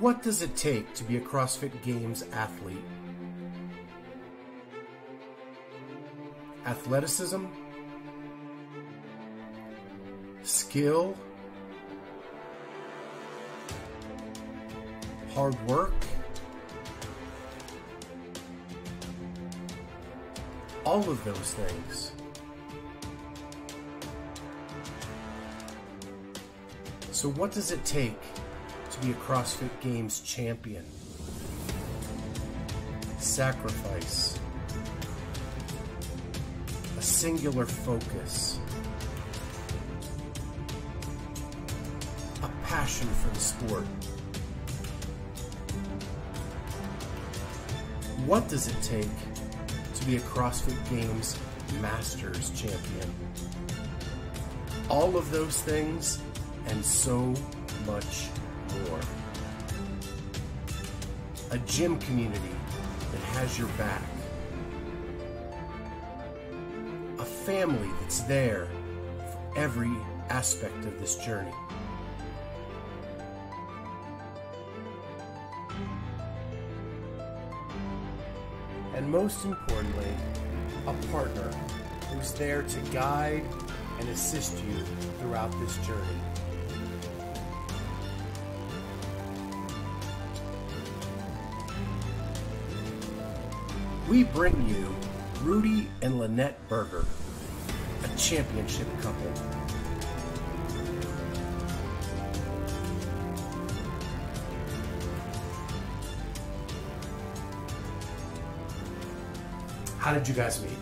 what does it take to be a CrossFit Games athlete? Athleticism, skill, hard work, all of those things. So, what does it take be a CrossFit Games champion? Sacrifice, a singular focus, a passion for the sport. What does it take to be a CrossFit Games Masters champion? All of those things and so much A gym community that has your back. A family that's there for every aspect of this journey. And most importantly, a partner who's there to guide and assist you throughout this journey. We bring you Rudy and Lynette Berger, a championship couple. How did you guys meet?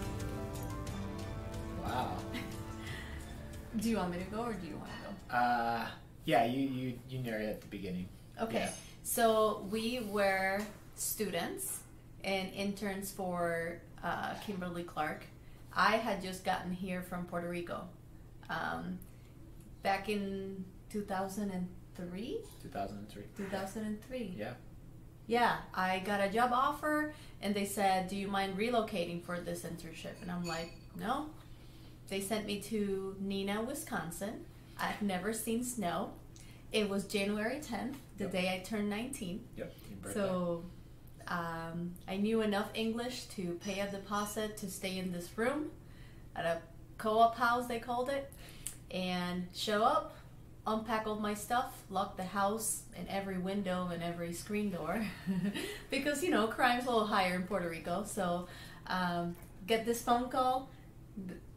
Wow. Do you want me to go or do you want to go? Uh, yeah, you you you narrate at the beginning. Okay. Yeah. So we were students and interns for uh, Kimberly Clark. I had just gotten here from Puerto Rico um, back in 2003. 2003. 2003. Yeah. Yeah, I got a job offer and they said, Do you mind relocating for this internship? And I'm like, No. They sent me to Neenah, Wisconsin. I've never seen snow. It was January 10th, the Yep. day I turned 19. Yep. So um, I knew enough English to pay a deposit to stay in this room at a co op house, they called it, and show up, unpack all my stuff, lock the house and every window and every screen door because, you know, crime's a little higher in Puerto Rico. So um, get this phone call,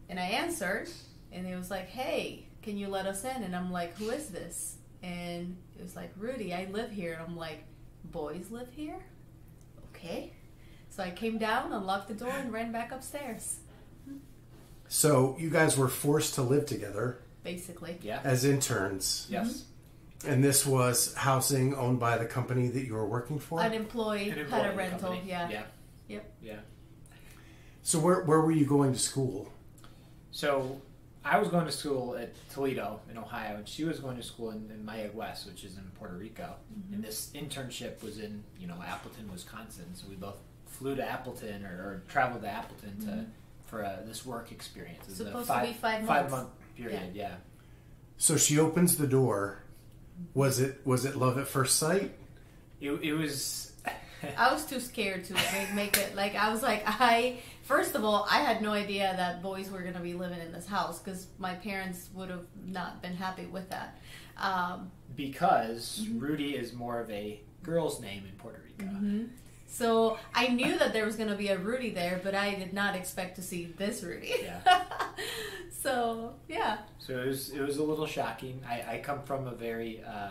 and I answered, and it was like, hey, can you let us in? And I'm like, who is this? And it was like, Rudy, I live here. And I'm like, boys live here? Okay. So I came down, unlocked the door, and ran back upstairs, So you guys were forced to live together basically. yeah. as interns, Yes. Mm-hmm. and this was housing owned by the company that you were working for. Unemployed, An had a employee rental, company. yeah. Yeah. Yep. Yeah. So where where were you going to school? So I was going to school at Toledo in Ohio, and she was going to school in, in Mayagüez, which is in Puerto Rico. Mm-hmm. And this internship was in you know Appleton, Wisconsin. So we both flew to Appleton or, or traveled to Appleton to for uh, this work experience. It was a Mm-hmm. Supposed to be five five months. month period. Yeah. So she opens the door. Was it was it love at first sight? It, it was. I was too scared to make, make it. Like I was like, I first of all, I had no idea that boys were gonna be living in this house because my parents would have not been happy with that. Um, because Mm-hmm. Rudy is more of a girl's name in Puerto Rico. so I knew that there was gonna be a Rudy there, but I did not expect to see this Rudy. Yeah. so yeah, So it was it was a little shocking. I, I come from a very uh,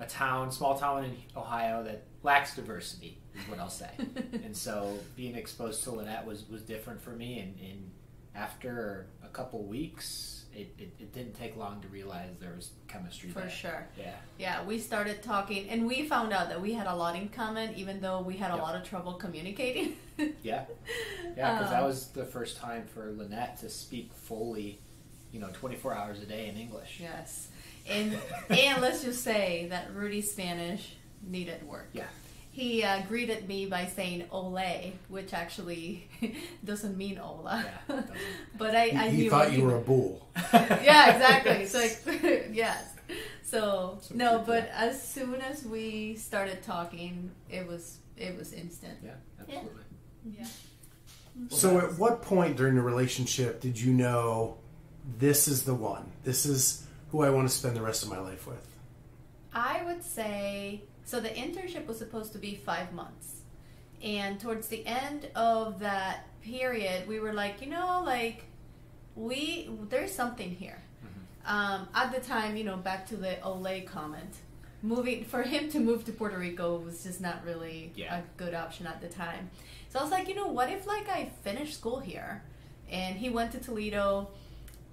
a town, small town in Ohio that lacks diversity, is what I'll say. and so being exposed to Lynette was, was different for me. And, and after a couple weeks, it, it, it didn't take long to realize there was chemistry for there. sure. Yeah. Yeah, we started talking, and we found out that we had a lot in common, even though we had a Yep. lot of trouble communicating. Yeah. Yeah, because that Um, was the first time for Lynette to speak fully, you know, 24 hours a day in English. Yes, and and let's just say that Rudy's Spanish needed work. Yeah. He uh, greeted me by saying "ole," which actually doesn't mean "hola," Yeah, doesn't. but I, He, I he thought what you were a bull. yeah, exactly. It's like yes. So, So no, cute, but as soon as we started talking, it was it was instant. Yeah, absolutely. Yeah. So, at what point during the relationship did you know this is the one? This is who I want to spend the rest of my life with? I would say so. The internship was supposed to be five months, and towards the end of that period, we were like, you know, like we there's something here. Um, at the time, you know, back to the Olay comment, moving for him to move to Puerto Rico was just not really Yeah. a good option at the time. So I was like, you know, what if like I finished school here, and he went to Toledo.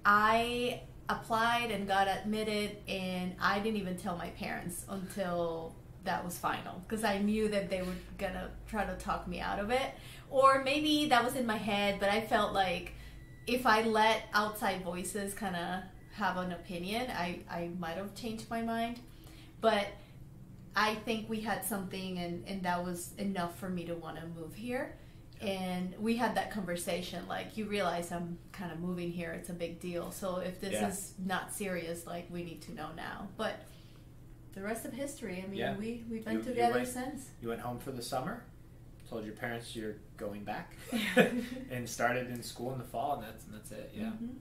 I applied and got admitted, and I didn't even tell my parents until that was final because I knew that they were gonna try to talk me out of it, or maybe that was in my head, but I felt like if I let outside voices kind of have an opinion, I I might have changed my mind, but. I think we had something, and, and that was enough for me to want to move here. And we had that conversation like you realize i'm kind of moving here it's a big deal. So if this Yeah. is not serious like we need to know now. But the rest of history i mean Yeah. we, we've been You- you together went- since You went home for the summer, told your parents you're going back, and started in school in the fall, and that's and that's it. Yeah. Mhm.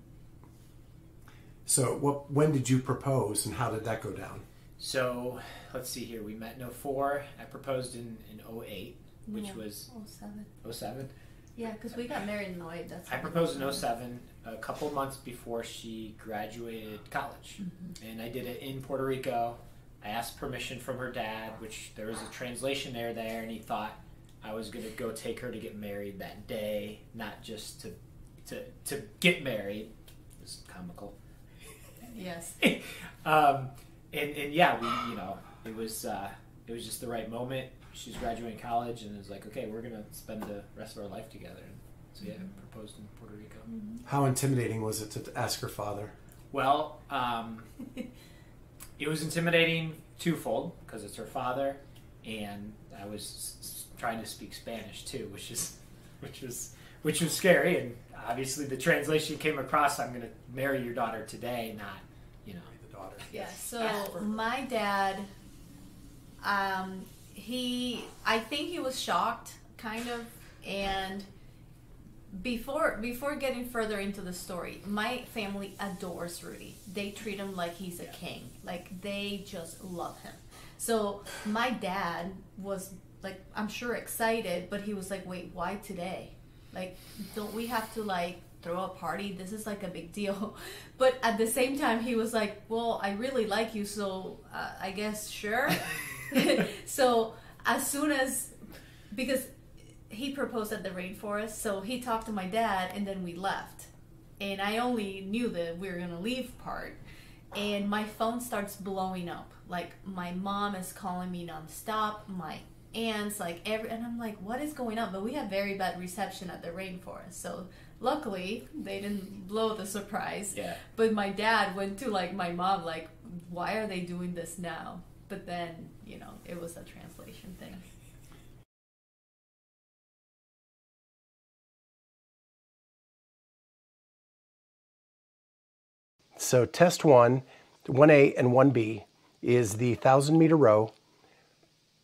So, what? When did you propose, and how did that go down? So let's see here. We met in 04. I proposed in in 08, which Yeah. was oh seven 07. yeah because we got married in 08 that's I proposed in 07, a couple months before she graduated college. And I did it in Puerto Rico. I asked permission from her dad, which there was a translation there there, and he thought I was going to go take her to get married that day, not just to to, to get married. It was comical. yes um, and, and yeah, we you know it was uh, it was just the right moment. She's graduating college, and it was like, okay, we're gonna spend the rest of our life together. And so yeah, I proposed in Puerto Rico. How intimidating was it to ask her father? Well, um, it was intimidating twofold because it's her father, and I was s- s- trying to speak Spanish too, which is which was which was scary. And obviously, the translation came across: "I'm going to marry your daughter today," not you know. The daughter. Yeah. So my dad, um, he, I think he was shocked, kind of, and before before getting further into the story, my family adores Rudy. They treat him like he's a king. Like they just love him. So my dad was like, I'm sure excited, but he was like, "Wait, why today? Like, don't we have to like?" throw a party this is like a big deal but at the same time he was like well i really like you so uh, i guess sure so as soon as because he proposed at the rainforest so he talked to my dad and then we left and i only knew the we were gonna leave part. And my phone starts blowing up. Like my mom is calling me nonstop my aunts like every and i'm like what is going on? But we had very bad reception at the rainforest so luckily they didn't blow the surprise. Yeah. but my dad went to like my mom like why are they doing this now? But then you know it was a translation thing So test one, 1A and 1B is the 1,000 meter row,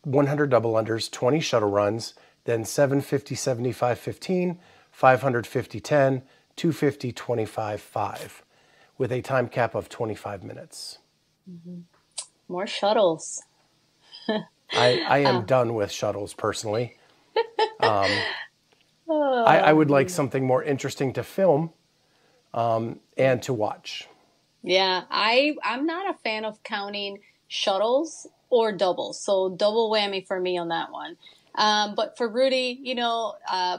100 double unders, 20 shuttle runs, then 750, 75, 15, 550, 10, 250, 25, 5, with a time cap of 25 minutes. More shuttles. I, I am done with shuttles personally. Um, I, I would like something more interesting to film um, and to watch. Yeah, I I'm not a fan of counting shuttles or doubles, so double whammy for me on that one. Um, but for Rudy, you know, uh,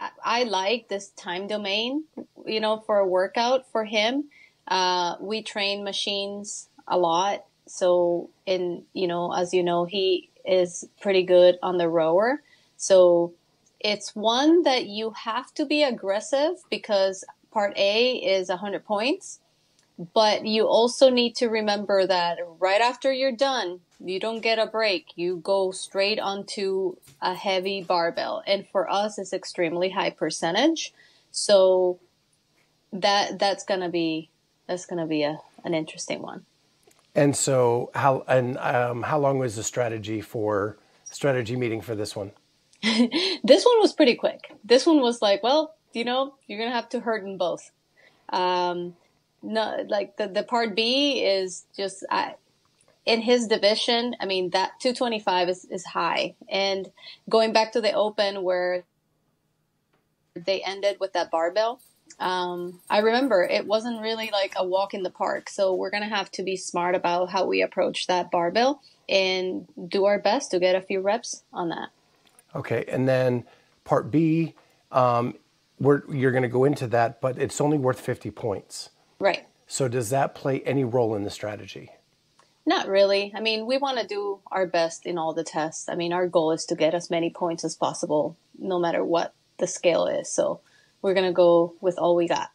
I, I like this time domain. You know, for a workout for him, uh, we train machines a lot. So, in you know, as you know, he is pretty good on the rower. So it's one that you have to be aggressive because part A is 100 points, but you also need to remember that right after you're done, you don't get a break. You go straight onto a heavy barbell. And for us, it's extremely high percentage. So that, that's going to be, that's going to be a, an interesting one. And so, how and um, how long was the strategy for strategy meeting for this one? this one was pretty quick. This one was like, well, you know, you're gonna have to hurt in both. Um, no, like the the part B is just I, in his division. I mean, that 225 is is high, and going back to the Open where they ended with that barbell. Um, I remember it wasn't really like a walk in the park. So we're to have to be smart about how we approach that barbell and do our best to get a few reps on that. Okay. And then part B, um, you're to go into that, but it's only worth 50 points. Right. So does that play any role in the strategy? Not really. I mean, we want to do our best in all the tests. I mean, our goal is to get as many points as possible, no matter what the scale is. So we're going to go with all we got.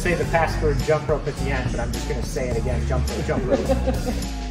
Say the password jump rope at the end, but I'm just going to say it again. Jump rope, jump rope.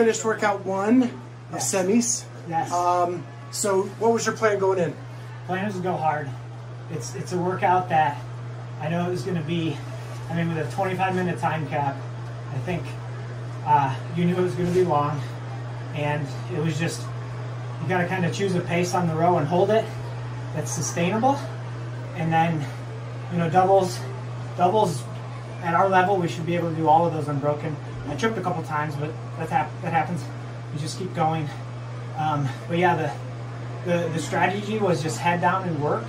finished workout one of semis. Yes. Um, so, what was your plan going in? Plan is to go hard. It's it's a workout that I know it was going to be. I mean, with a 25 minute time cap, I think uh, you knew it was going to be long, and it was just you got to kind of choose a pace on the row and hold it that's sustainable, and then you know doubles, doubles at our level we should be able to do all of those unbroken. I tripped a couple times, but that hap- that happens. You just keep going. Um, but yeah, the the, the strategy was just head down and work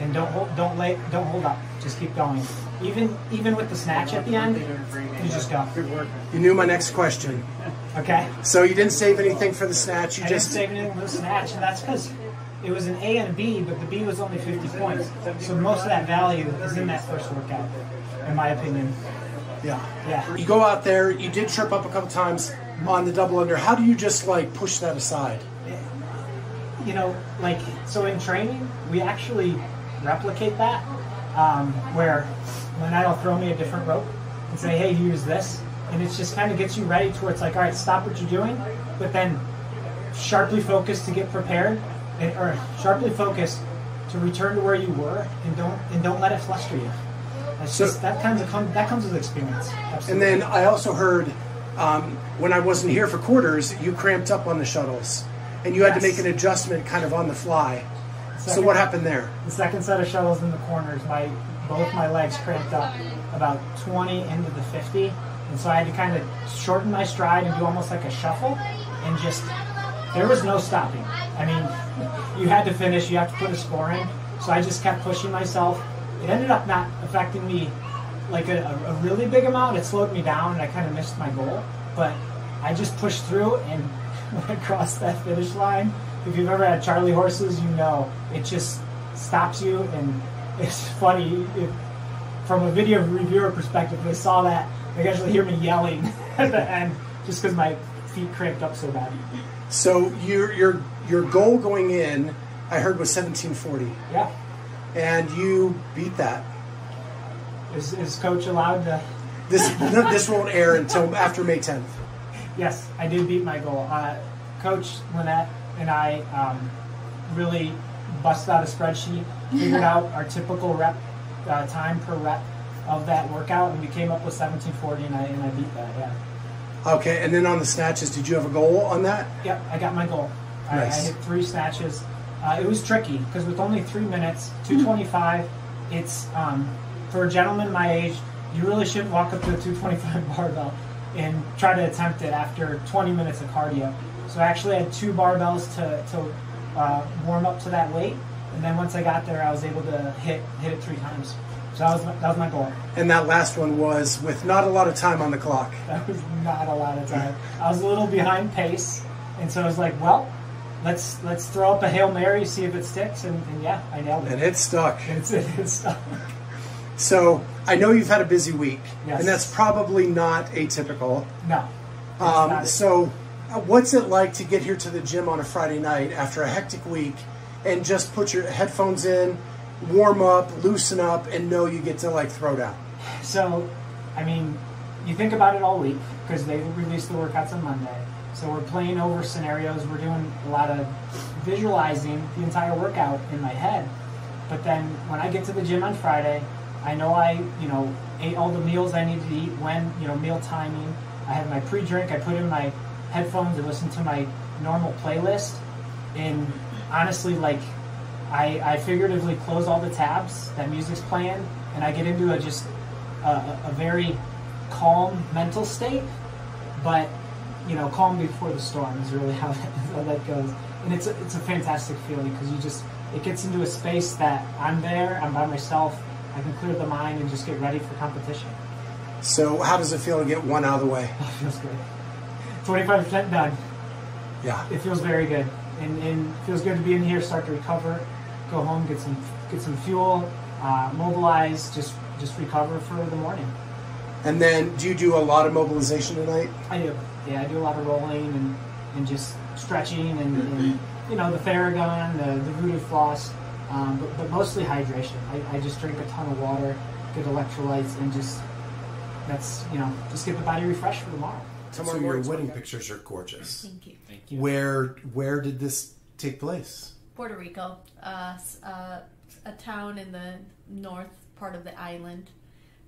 and don't hold don't lay don't hold up just keep going even even with the snatch at the end you just go You knew my next question. okay So, you didn't save anything for the snatch. You i didn't just. save anything for the snatch and that's because it was an a and a b but the b was only 50 points so most of that value is in that first workout in my opinion Yeah. yeah You go out there, you did trip up a couple times on the double under. How do you just like push that aside? you know, like so in training, we actually replicate that, um, where Lynette will throw me a different rope and say, "Hey, use this," and it just kind of gets you ready to where it's like, "All right, stop what you're doing," but then sharply focused to get prepared, and, or sharply focused to return to where you were, and don't and don't let it fluster you. That's So- just that comes come, that comes with experience. Absolutely. And then I also heard um, when I wasn't here for quarters, you cramped up on the shuttles, and you had to make an adjustment kind of on the fly. So what happened there? The second set of shuttles in the corners, my both my legs cramped up about 20 into the 50, and so I had to kind of shorten my stride and do almost like a shuffle, and just there was no stopping. I mean, you had to finish, you have to put a score in, so I just kept pushing myself. It ended up not affecting me like a, a, really big amount. It slowed me down, and I kind of missed my goal, but I just pushed through and when I crossed that finish line. If you've ever had Charlie horses, you know it just stops you, and it's funny. If, from a video reviewer perspective, they saw that they could actually hear me yelling at the end just because my feet cramped up so bad. So your your your goal going in, I heard was 1740, Yeah, and you beat that. is, is coach allowed to? This this won't air until after May 10th. Yes, I did beat my goal. Uh, Coach Lynette and I um, really busted out a spreadsheet, figured out our typical rep uh, time per rep of that workout, and we came up with 1740, and I and I beat that. Yeah. Okay, and then on the snatches, did you have a goal on that? Yep, I got my goal. I, I hit three snatches. Uh, it was tricky because with only three minutes, 225, it's um, for a gentleman my age, you really shouldn't walk up to a 225 barbell and try to attempt it after 20 minutes of cardio. So I actually had two barbells to, to uh, warm up to that weight, and then once I got there, I was able to hit hit it three times. So that was my, that was my goal. And that last one was with not a lot of time on the clock. That was not a lot of time. I was a little behind pace, and so I was like, well, let's let's throw up a hail mary, see if it sticks, and, and yeah, I nailed it. And it. it stuck. It's it's stuck. So I know you've had a busy week, Yes. and that's probably not atypical. No. Um, not- so, uh, what's it like to get here to the gym on a Friday night after a hectic week and just put your headphones in, warm up, loosen up, and know you get to like throw down? So, I mean, you think about it all week because they release the workouts on Monday. So we're playing over scenarios. We're doing a lot of visualizing the entire workout in my head. But then when I get to the gym on Friday, I know I, you know, ate all the meals I needed to eat when, you know, meal timing. I have my pre-drink. I put in my headphones and listen to my normal playlist. And honestly, like, I, I figuratively close all the tabs that music's playing, and I get into a just a, a, a very calm mental state. But you know, calm before the storm is really how that, how that goes, and it's a, it's a fantastic feeling because you just it gets into a space that I'm there, I'm by myself, I can clear the mind and just get ready for competition. So, how does it feel to get one out of the way? Oh, it feels good. Twenty five percent done. Yeah. It feels very good, and, and it feels good to be in here, start to recover, go home, get some get some fuel, uh, mobilize, just just recover for the morning. And then, do you do a lot of mobilization tonight? I do. Yeah, I do a lot of rolling and, and just stretching and, and you know the Theragun, the, the Voodoo floss. um, but, but mostly hydration. I, I just drink a ton of water, good electrolytes, and just that's you know just get the body refreshed for tomorrow. so your wedding pictures are gorgeous. Thank you. Thank you. Where where did this take place? Puerto Rico, uh, uh, a town in the north part of the island.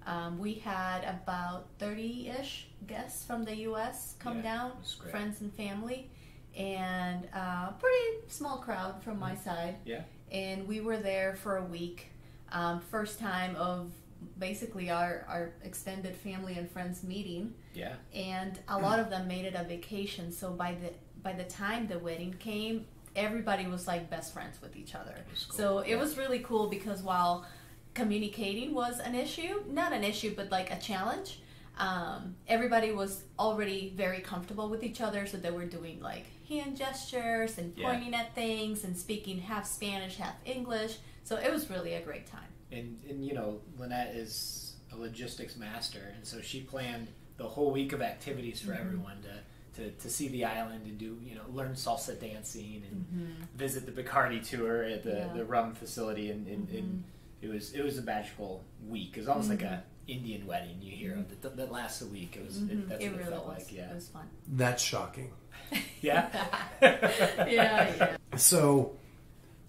Um, we had about 30 ish guests from the U.S. come Yeah, down, friends and family, and uh, pretty small crowd from my side. Yeah. And we were there for a week. Um, first time of basically our, our extended family and friends meeting Yeah. and a lot of them made it a vacation. So by the by the time the wedding came, everybody was like best friends with each other. cool. So it Yeah. was really cool because while communicating was an issue, not an issue, but like a challenge. Um, everybody was already very comfortable with each other, so they were doing like hand gestures and Yeah. pointing at things and speaking half Spanish, half English. So it was really a great time. and and you know Lynette is a logistics master, and so she planned the whole week of activities for mm-hmm. everyone to, to to see the island and do you know learn salsa dancing and mm-hmm. visit the Bacardi tour at the, Yeah. the rum facility, and, and, and it was it was a magical week. It was almost like a Indian wedding you hear of that, that lasts a week. It was it, that's it what really it felt was. like. Yeah, It was fun. That's shocking. yeah. yeah, yeah. So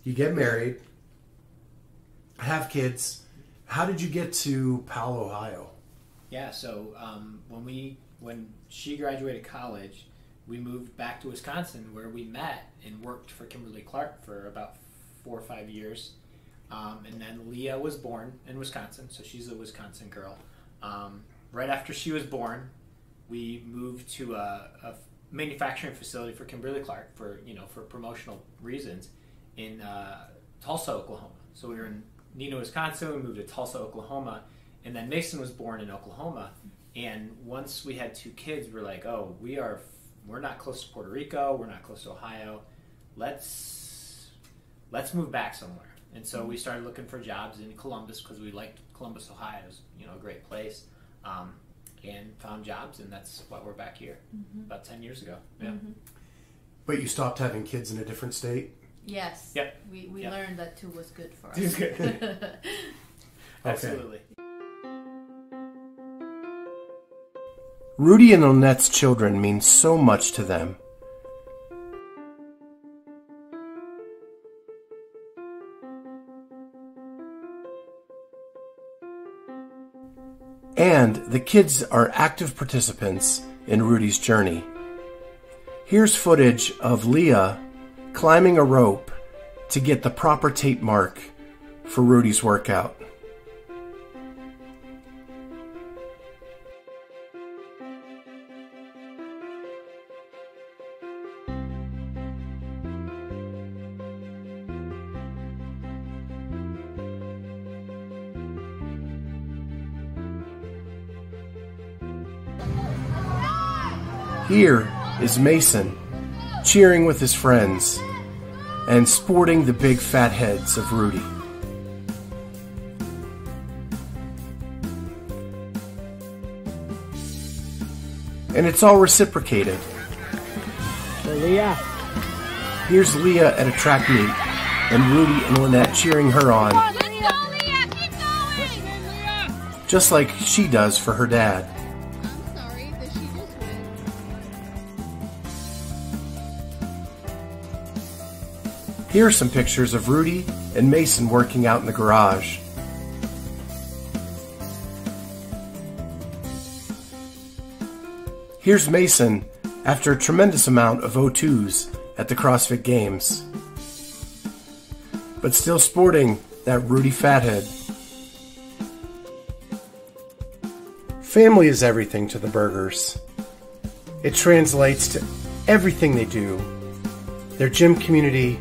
you get married, have kids. How did you get to Powell, Ohio? Yeah, so um, when we when she graduated college, we moved back to Wisconsin where we met and worked for Kimberly Clark for about four or five years. Um, and then Leah was born in Wisconsin, so she's a Wisconsin girl. Um, right after she was born, we moved to a, a manufacturing facility for Kimberly Clark for you know for promotional reasons in uh, Tulsa, Oklahoma. So we were in Neenah, Wisconsin. We moved to Tulsa, Oklahoma, and then Mason was born in Oklahoma. And once we had two kids, we were like, oh, we are we're not close to Puerto Rico. We're not close to Ohio. Let's let's move back somewhere. And so we mm-hmm. started looking for jobs in Columbus because we liked Columbus, Ohio. It was, you know, a great place. Um, and found jobs, and that's why we're back here mm-hmm. about 10 years ago. Yeah. Mm-hmm. But you stopped having kids in a different state? Yes. Yep. We, we Yep. learned that two was good for us. It's good. Absolutely. Rudy and Lynette's children mean so much to them. And the kids are active participants in Rudy's journey. Here's footage of Leah climbing a rope to get the proper tape mark for Rudy's workout. Here is Mason cheering with his friends and sporting the big fat heads of Rudy. And it's all reciprocated. So Leah, Here's Leah at a track meet, and Rudy and Lynette cheering her on, Let's go, Leah! Keep going! just like she does for her dad. Here are some pictures of Rudy and Mason working out in the garage. Here's Mason after a tremendous amount of O2s at the CrossFit Games. But still sporting that Rudy fathead. Family is everything to the Bergers. It translates to everything they do their gym community,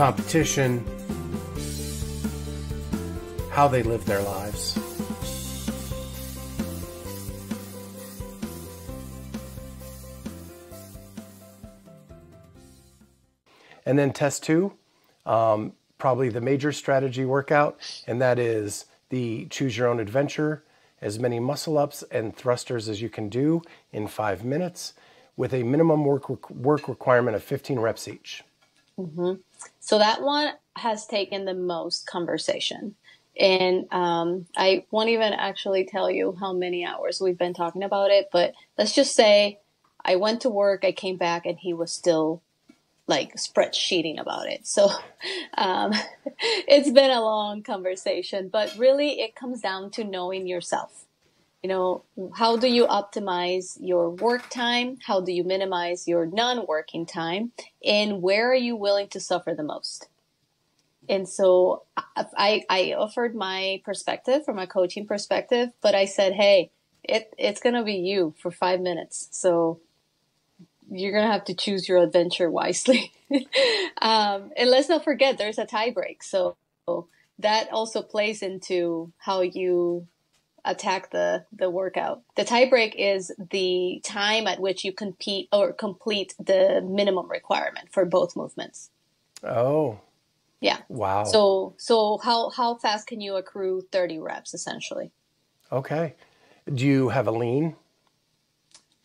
competition, how they live their lives. And then test two, um, probably the major strategy workout, and that is the choose your own adventure, as many muscle ups and thrusters as you can do in five minutes, with a minimum work work requirement of 15 reps each. So that one has taken the most conversation. And um, I won't even actually tell you how many hours we've been talking about it, but let's just say I went to work, I came back, and he was still like spreadsheeting about it. So um, it's been a long conversation, but really it comes down to knowing yourself. You know, how do you optimize your work time? How do you minimize your non working time? And where are you willing to suffer the most? And so I, I offered my perspective from a coaching perspective, but I said, hey, it, it's going to be you for five minutes. So you're going to have to choose your adventure wisely. um, and let's not forget there's a tie break. So that also plays into how you attack the, the workout. The tie break is the time at which you compete or complete the minimum requirement for both movements. Oh, yeah. Wow. So so how how fast can you accrue 30 reps essentially? Okay. Do you have a lean?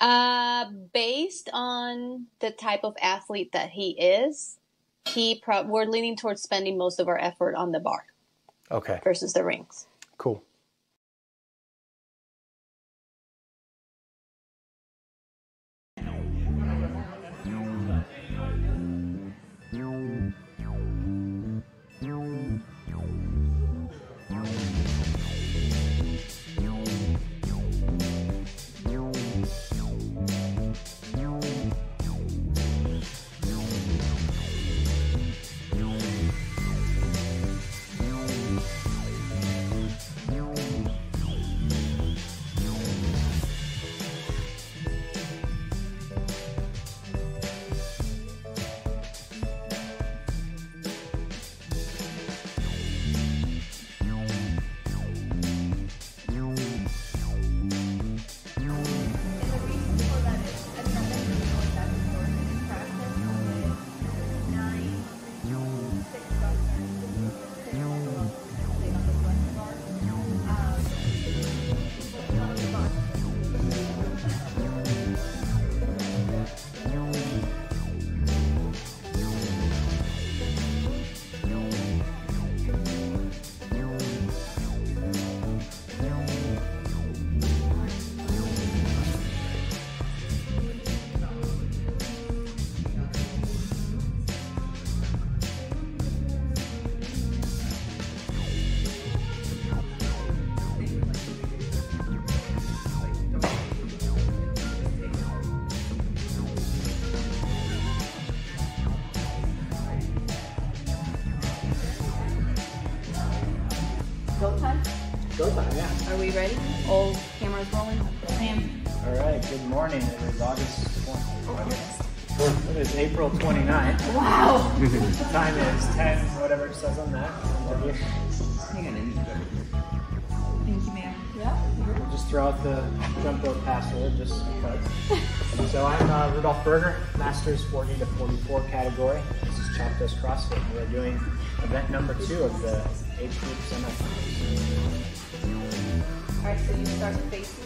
Uh based on the type of athlete that he is, he pro- we're leaning towards spending most of our effort on the bar. Okay. Versus the rings. Cool. Morning. It is August 20. It is April 29th. Wow. The time is 10, whatever it says on that. Thank you, ma'am. Yeah. We'll just throw out the jump rope password just because. so I'm uh, Rudolph Berger, Masters 40 to 44 category. This is Chalk Dust CrossFit. We're doing event number two of the age group semifinals. All right, so you start facing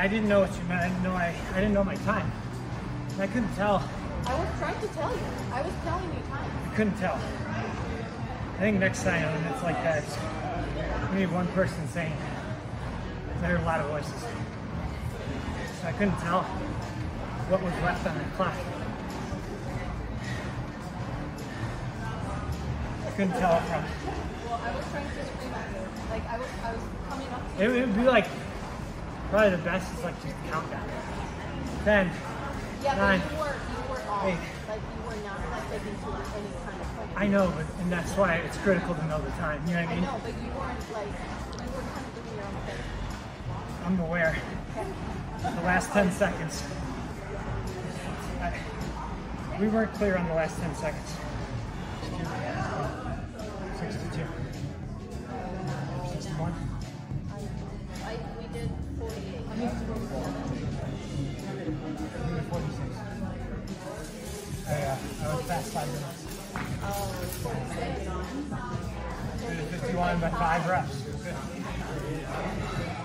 I didn't know what you meant. I didn't know I, I didn't know my time. I couldn't tell. I was trying to tell you. I was telling you time. I couldn't tell. I think next time when it's like that, we need one person saying. I heard a lot of voices. So I couldn't tell what was left on the clock. I couldn't tell from. Well, I was trying to scream at you. Like I was, I was coming up to It would be like probably the best just countdown. Ten. Yeah, nine, but you were, you were off. eight. Like you were not like taking to any kind of. I know, but and that's why it's critical to know the time. You know what I I mean? know, but you weren't like you were kind of doing your own thing. I'm aware. The last 10 seconds. I, we weren't clear on the last 10 seconds. 62. We did 51 by five reps. It was good.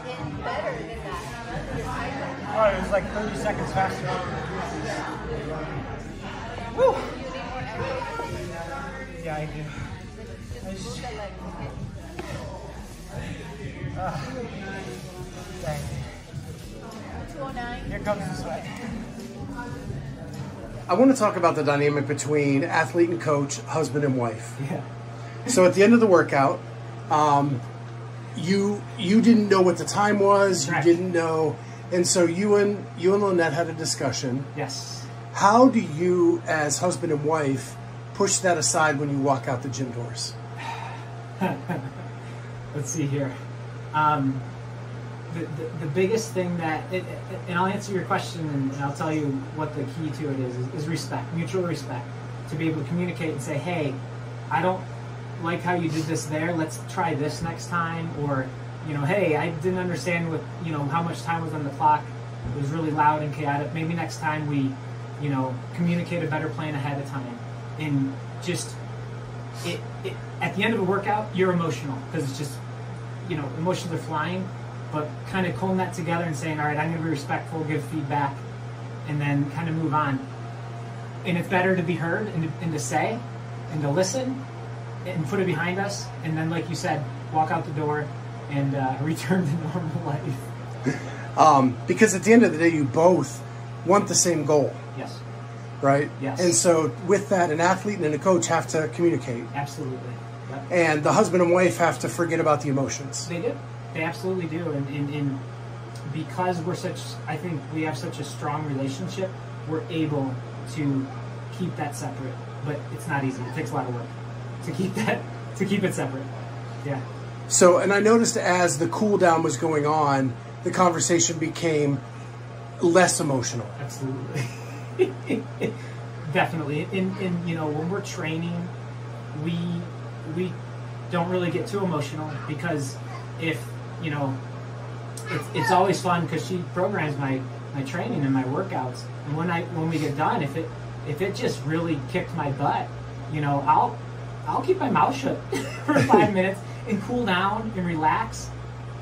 And better than that. Oh, it was like 30 seconds faster. Woo! Yeah, I do. I just, ah, dang. 209. Here comes the sweat. I want to talk about the dynamic between athlete and coach, husband and wife. Yeah. So at the end of the workout, um, you you didn't know what the time was. Correct. You didn't know, and so you and you and Lynette had a discussion. Yes. How do you, as husband and wife, push that aside when you walk out the gym doors? Let's see here. Um, the, the, the biggest thing that, it, and I'll answer your question and, and I'll tell you what the key to it is, is, is respect, mutual respect. To be able to communicate and say, hey, I don't like how you did this there, let's try this next time. Or, you know, hey, I didn't understand what, you know, how much time was on the clock. It was really loud and chaotic. Maybe next time we, you know, communicate a better plan ahead of time. And just it, it at the end of a workout you're emotional because it's just you know emotions are flying but kind of pulling that together and saying all right i'm going to be respectful give feedback and then kind of move on and it's better to be heard and to, and to say and to listen and put it behind us and then like you said walk out the door and uh, return to normal life Um, because at the end of the day, you both want the same goal, yes right? Yes. And so with that, an athlete and a coach have to communicate, absolutely yep. and the husband and wife have to forget about the emotions. They do. They absolutely do. And, and, and because we're such, I think we have such a strong relationship, we're able to keep that separate. But it's not easy. It takes a lot of work to keep that, to keep it separate. Yeah. So, and I noticed as the cool down was going on, the conversation became less emotional. Absolutely. Definitely. And, and, you know, when we're training, we, we don't really get too emotional because if, you know, it's, it's always fun because she programs my, my training and my workouts. And when I when we get done, if it if it just really kicked my butt, you know, I'll I'll keep my mouth shut for five minutes and cool down and relax,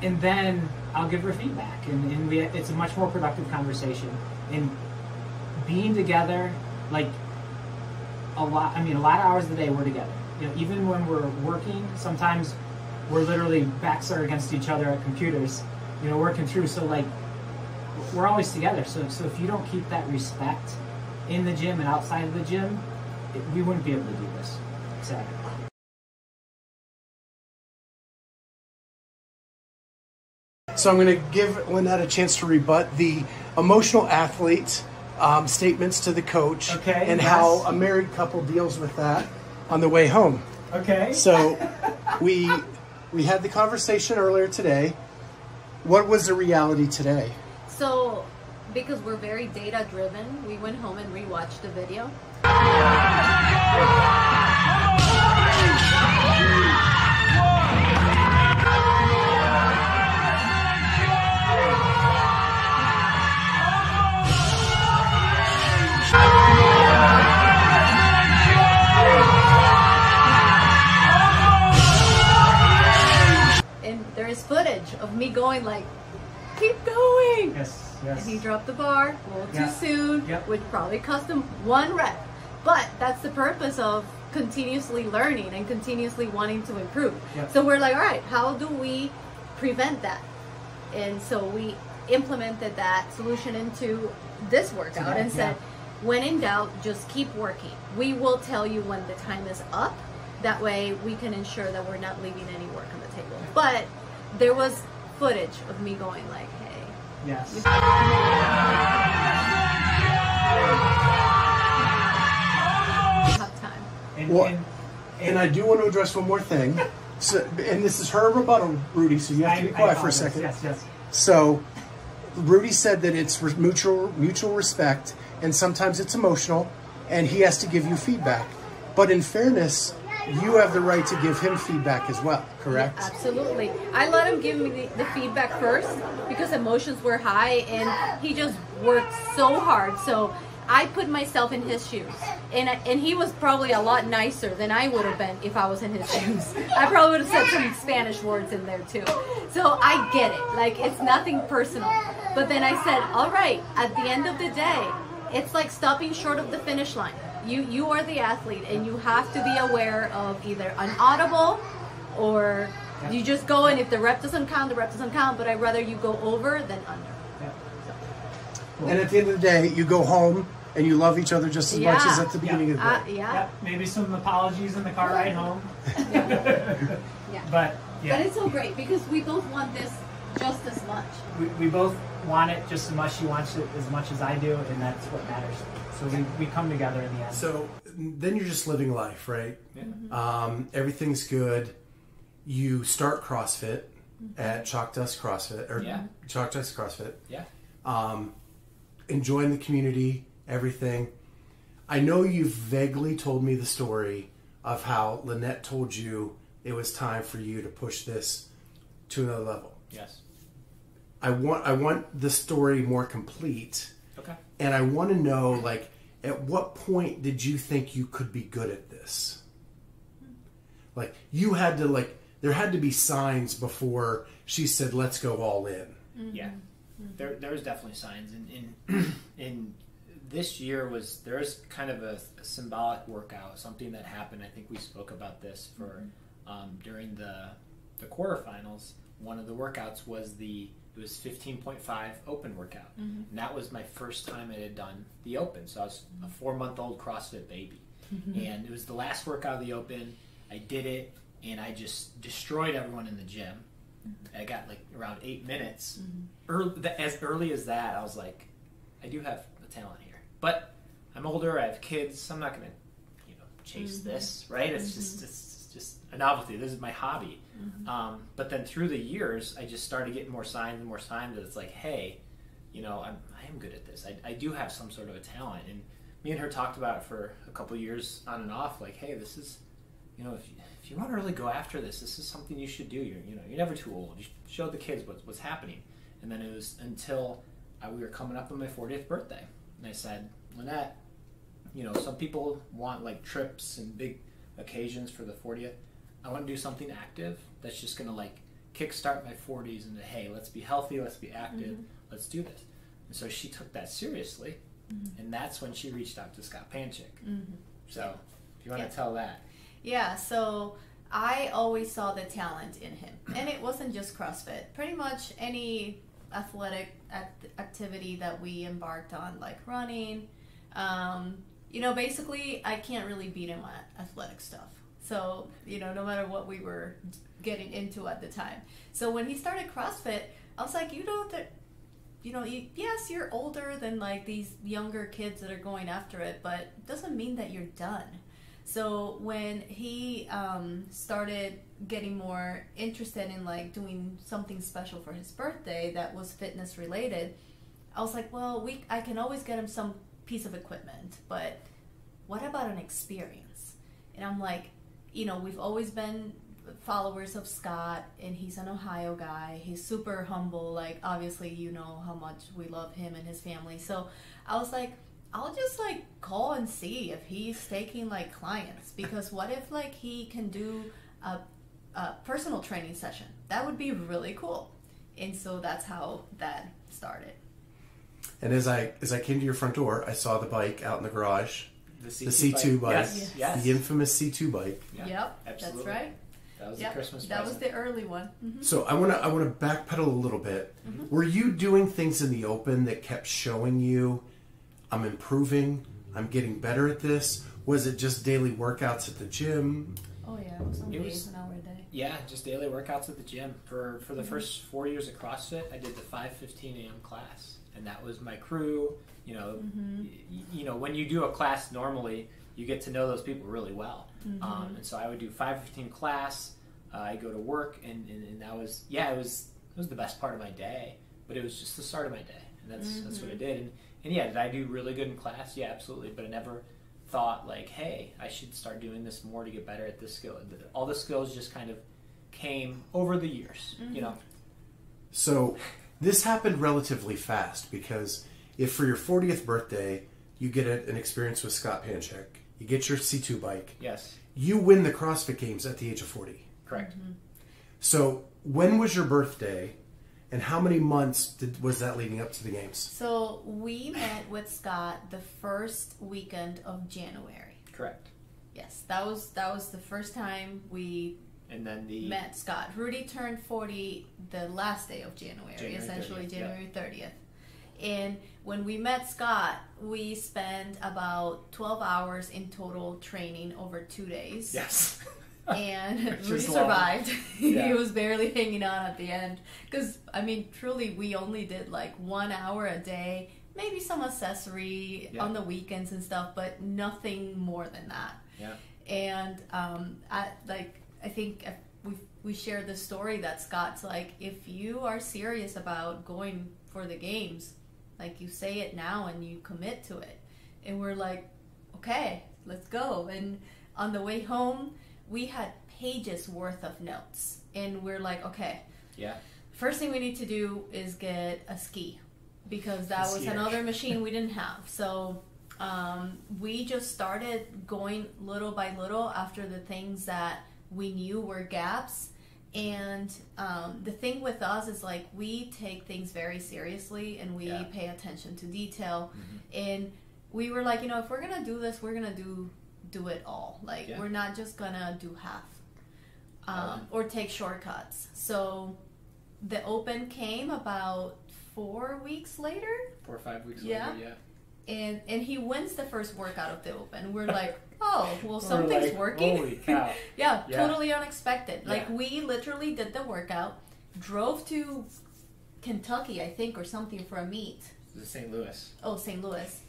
and then I'll give her feedback. And, and we, it's a much more productive conversation. And being together, like a lot. I mean, a lot of hours of the day we're together. You know, even when we're working, sometimes we're literally backs are against each other at computers. You know, working through. So like, we're always together. So so if you don't keep that respect in the gym and outside of the gym, it, we wouldn't be able to do this. Sadly. So I'm going to give Lynette a chance to rebut the emotional athlete um, statements to the coach Okay, and yes. how a married couple deals with that on the way home. Okay. So we we had the conversation earlier today. What was the reality today? So, because we're very data driven, we went home and rewatched the video. Footage of me going like, keep going. yes, And yes. he dropped the bar a little too soon, Yep. which probably cost him one rep. But that's the purpose of continuously learning and continuously wanting to improve. Yep. So we're like, all right, how do we prevent that? And so we implemented that solution into this workout that, and said, yeah. when in doubt, just keep working. We will tell you when the time is up. That way we can ensure that we're not leaving any work on the table. But there was footage of me going like, hey, Yes. tough time. And, Well, and, And I do want to address one more thing. So, and this is her rebuttal, Rudy. So you have to I- be I quiet for a second. Yes, yes. So, Rudy said that it's re- mutual mutual respect, and sometimes it's emotional, and he has to give you feedback. But in fairness, you have the right to give him feedback as well. Correct? Absolutely. I let him give me the, the feedback first because emotions were high and he just worked so hard. So I put myself in his shoes. And, and he was probably a lot nicer than I would have been if I was in his shoes. I probably would have said some Spanish words in there too. So I get it. Like, it's nothing personal. But then I said, all right, at the end of the day, it's like stopping short of the finish line. You, you are the athlete and you have to be aware of either an audible or you just go and if the rep doesn't count, the rep doesn't count, but I'd rather you go over than under. Yeah. And at the end of the day, you go home and you love each other just as much as at the beginning of the Uh, day. yeah. Maybe some apologies in the car ride home. Yeah. But yeah, But it's so great because we both want this just as much. we, we both want it just as much. She wants it as much as I do, and that's what matters. So we, we come together in the end. So then you're just living life, right? Um, everything's good. You start CrossFit at Chalk Dust CrossFit or Yeah. Chalk Dust CrossFit. Yeah. Um, enjoying the community, everything. I know you've vaguely told me the story of how Lynette told you it was time for you to push this to another level. Yes. I want I want the story more complete. Okay. And I want to know, like, at what point did you think you could be good at this? Like, you had to, like, there had to be signs before she said, let's go all in. Mm-hmm. Yeah, mm-hmm. there there was definitely signs, and in in this year was there was kind of a, a symbolic workout, something that happened. I think we spoke about this for mm-hmm. um, during the the quarterfinals. One of the workouts was the it was fifteen point five open workout, mm-hmm. and that was my first time I had done the open. So I was a four month old CrossFit baby, mm-hmm. and it was the last workout of the open. I did it, and I just destroyed everyone in the gym. Mm-hmm. I got like around eight minutes. Early, as early as that, I was like, I do have a talent here, but I'm older. I have kids. I'm not gonna, you know, chase this. Right? It's just it's just a novelty. This is my hobby. Um, but then through the years, I just started getting more signs and more signs that it's like, hey, you know, I'm I am good at this. I, I do have some sort of a talent. And me and her talked about it for a couple years on and off. Like, hey, this is you know, if you, if you want to really go after this, this is something you should do. You're, you know, you're never too old. You show the kids what's, what's happening. And then it was until I, we were coming up on my 40th birthday. And I said, Lynette, you know, some people want like trips and big occasions for the 40th. I want to do something active that's just going to like kickstart my 40s into, hey, let's be healthy, let's be active, mm-hmm. let's do this. And so she took that seriously. Mm-hmm. And that's when she reached out to Scott Panchik. Mm-hmm. So if you want Yeah. to tell that. Yeah, so I always saw the talent in him. And it wasn't just CrossFit. Pretty much any athletic act- activity that we embarked on, like running. Um, you know, basically, I can't really beat him at athletic stuff. So, you know, no matter what we were getting into at the time. So when he started CrossFit, I was like, you know, that you know, you, yes, you're older than like these younger kids that are going after it, but doesn't mean that you're done. So when he um, started getting more interested in like doing something special for his birthday that was fitness related, I was like, well, we I can always get him some piece of equipment, but what about an experience? And I'm like, you know, we've always been followers of Scott, and he's an Ohio guy. He's super humble. Like, obviously, you know how much we love him and his family. So I was like, I'll just like call and see if he's taking like clients because what if like he can do a, a personal training session? That would be really cool. And so that's how that started. And as I as I came to your front door, I saw the bike out in the garage, The the C2 bike, Yes, yes. the infamous C2 bike. Yeah, yep, absolutely. that's right. That was Yep, the Christmas that was the early one. hmm So I want to I want to backpedal a little bit. Mm-hmm. Were you doing things in the open that kept showing you I'm improving, I'm getting better at this? Was it just daily workouts at the gym? Oh yeah, it was some It was- an hour a day. Yeah, just daily workouts at the gym. For for the Mm-hmm. first four years of CrossFit, I did the five fifteen a.m. class, and that was my crew. You know, Mm-hmm. y- you know when you do a class normally, you get to know those people really well. Mm-hmm. Um, and so I would do five fifteen class. Uh, I go to work, and, and, and that was yeah, it was it was the best part of my day. But it was just the start of my day, and that's that's Mm-hmm. what I did. And, and yeah, did I do really good in class? Yeah, absolutely. But I never thought like, hey, I should start doing this more to get better at this skill. All the skills just kind of came over the years, you know. So this happened relatively fast because if for your 40th birthday you get a, an experience with Scott Panchik, you get your C2 bike, Yes, you win the CrossFit Games at the age of 40. correct. Mm-hmm. So when was your birthday and how many months did, was that leading up to the games? So we met with Scott the first weekend of January. Correct. Yes, that was that was the first time we And then the met Scott. Rudy turned forty the last day of January, January essentially 30th, yeah. January thirtieth. And when we met Scott, we spent about twelve hours in total training over two days. yes, and Which Rudy is long. survived. Yeah. he was barely hanging on at the end. Because, I mean, truly, we only did like one hour a day, maybe some accessory Yeah. on the weekends and stuff, but nothing more than that. yeah, And um, I like, I think we we shared the story that Scott's like, if you are serious about going for the games, like you say it now and you commit to it, and we're like, okay, let's go. And on the way home, we had pages worth of notes, and we're like, okay, yeah. first thing we need to do is get a ski because that was another machine we didn't have. So um, we just started going little by little after the things that we knew were gaps. And um, the thing with us is like we take things very seriously and we Yeah. pay attention to detail. And we were like, you know, if we're gonna do this, we're gonna do do it all. Like Yeah. we're not just gonna do half um, Um, or take shortcuts. So the open came about four weeks later, Four or five weeks Yeah. later, yeah. and and he wins the first workout of the open. We're like, oh, well, something's like, working. Holy cow! yeah, Yeah. totally unexpected. Like we literally did the workout, drove to Kentucky, I think, or something for a meet. St. Louis Oh, St. Louis,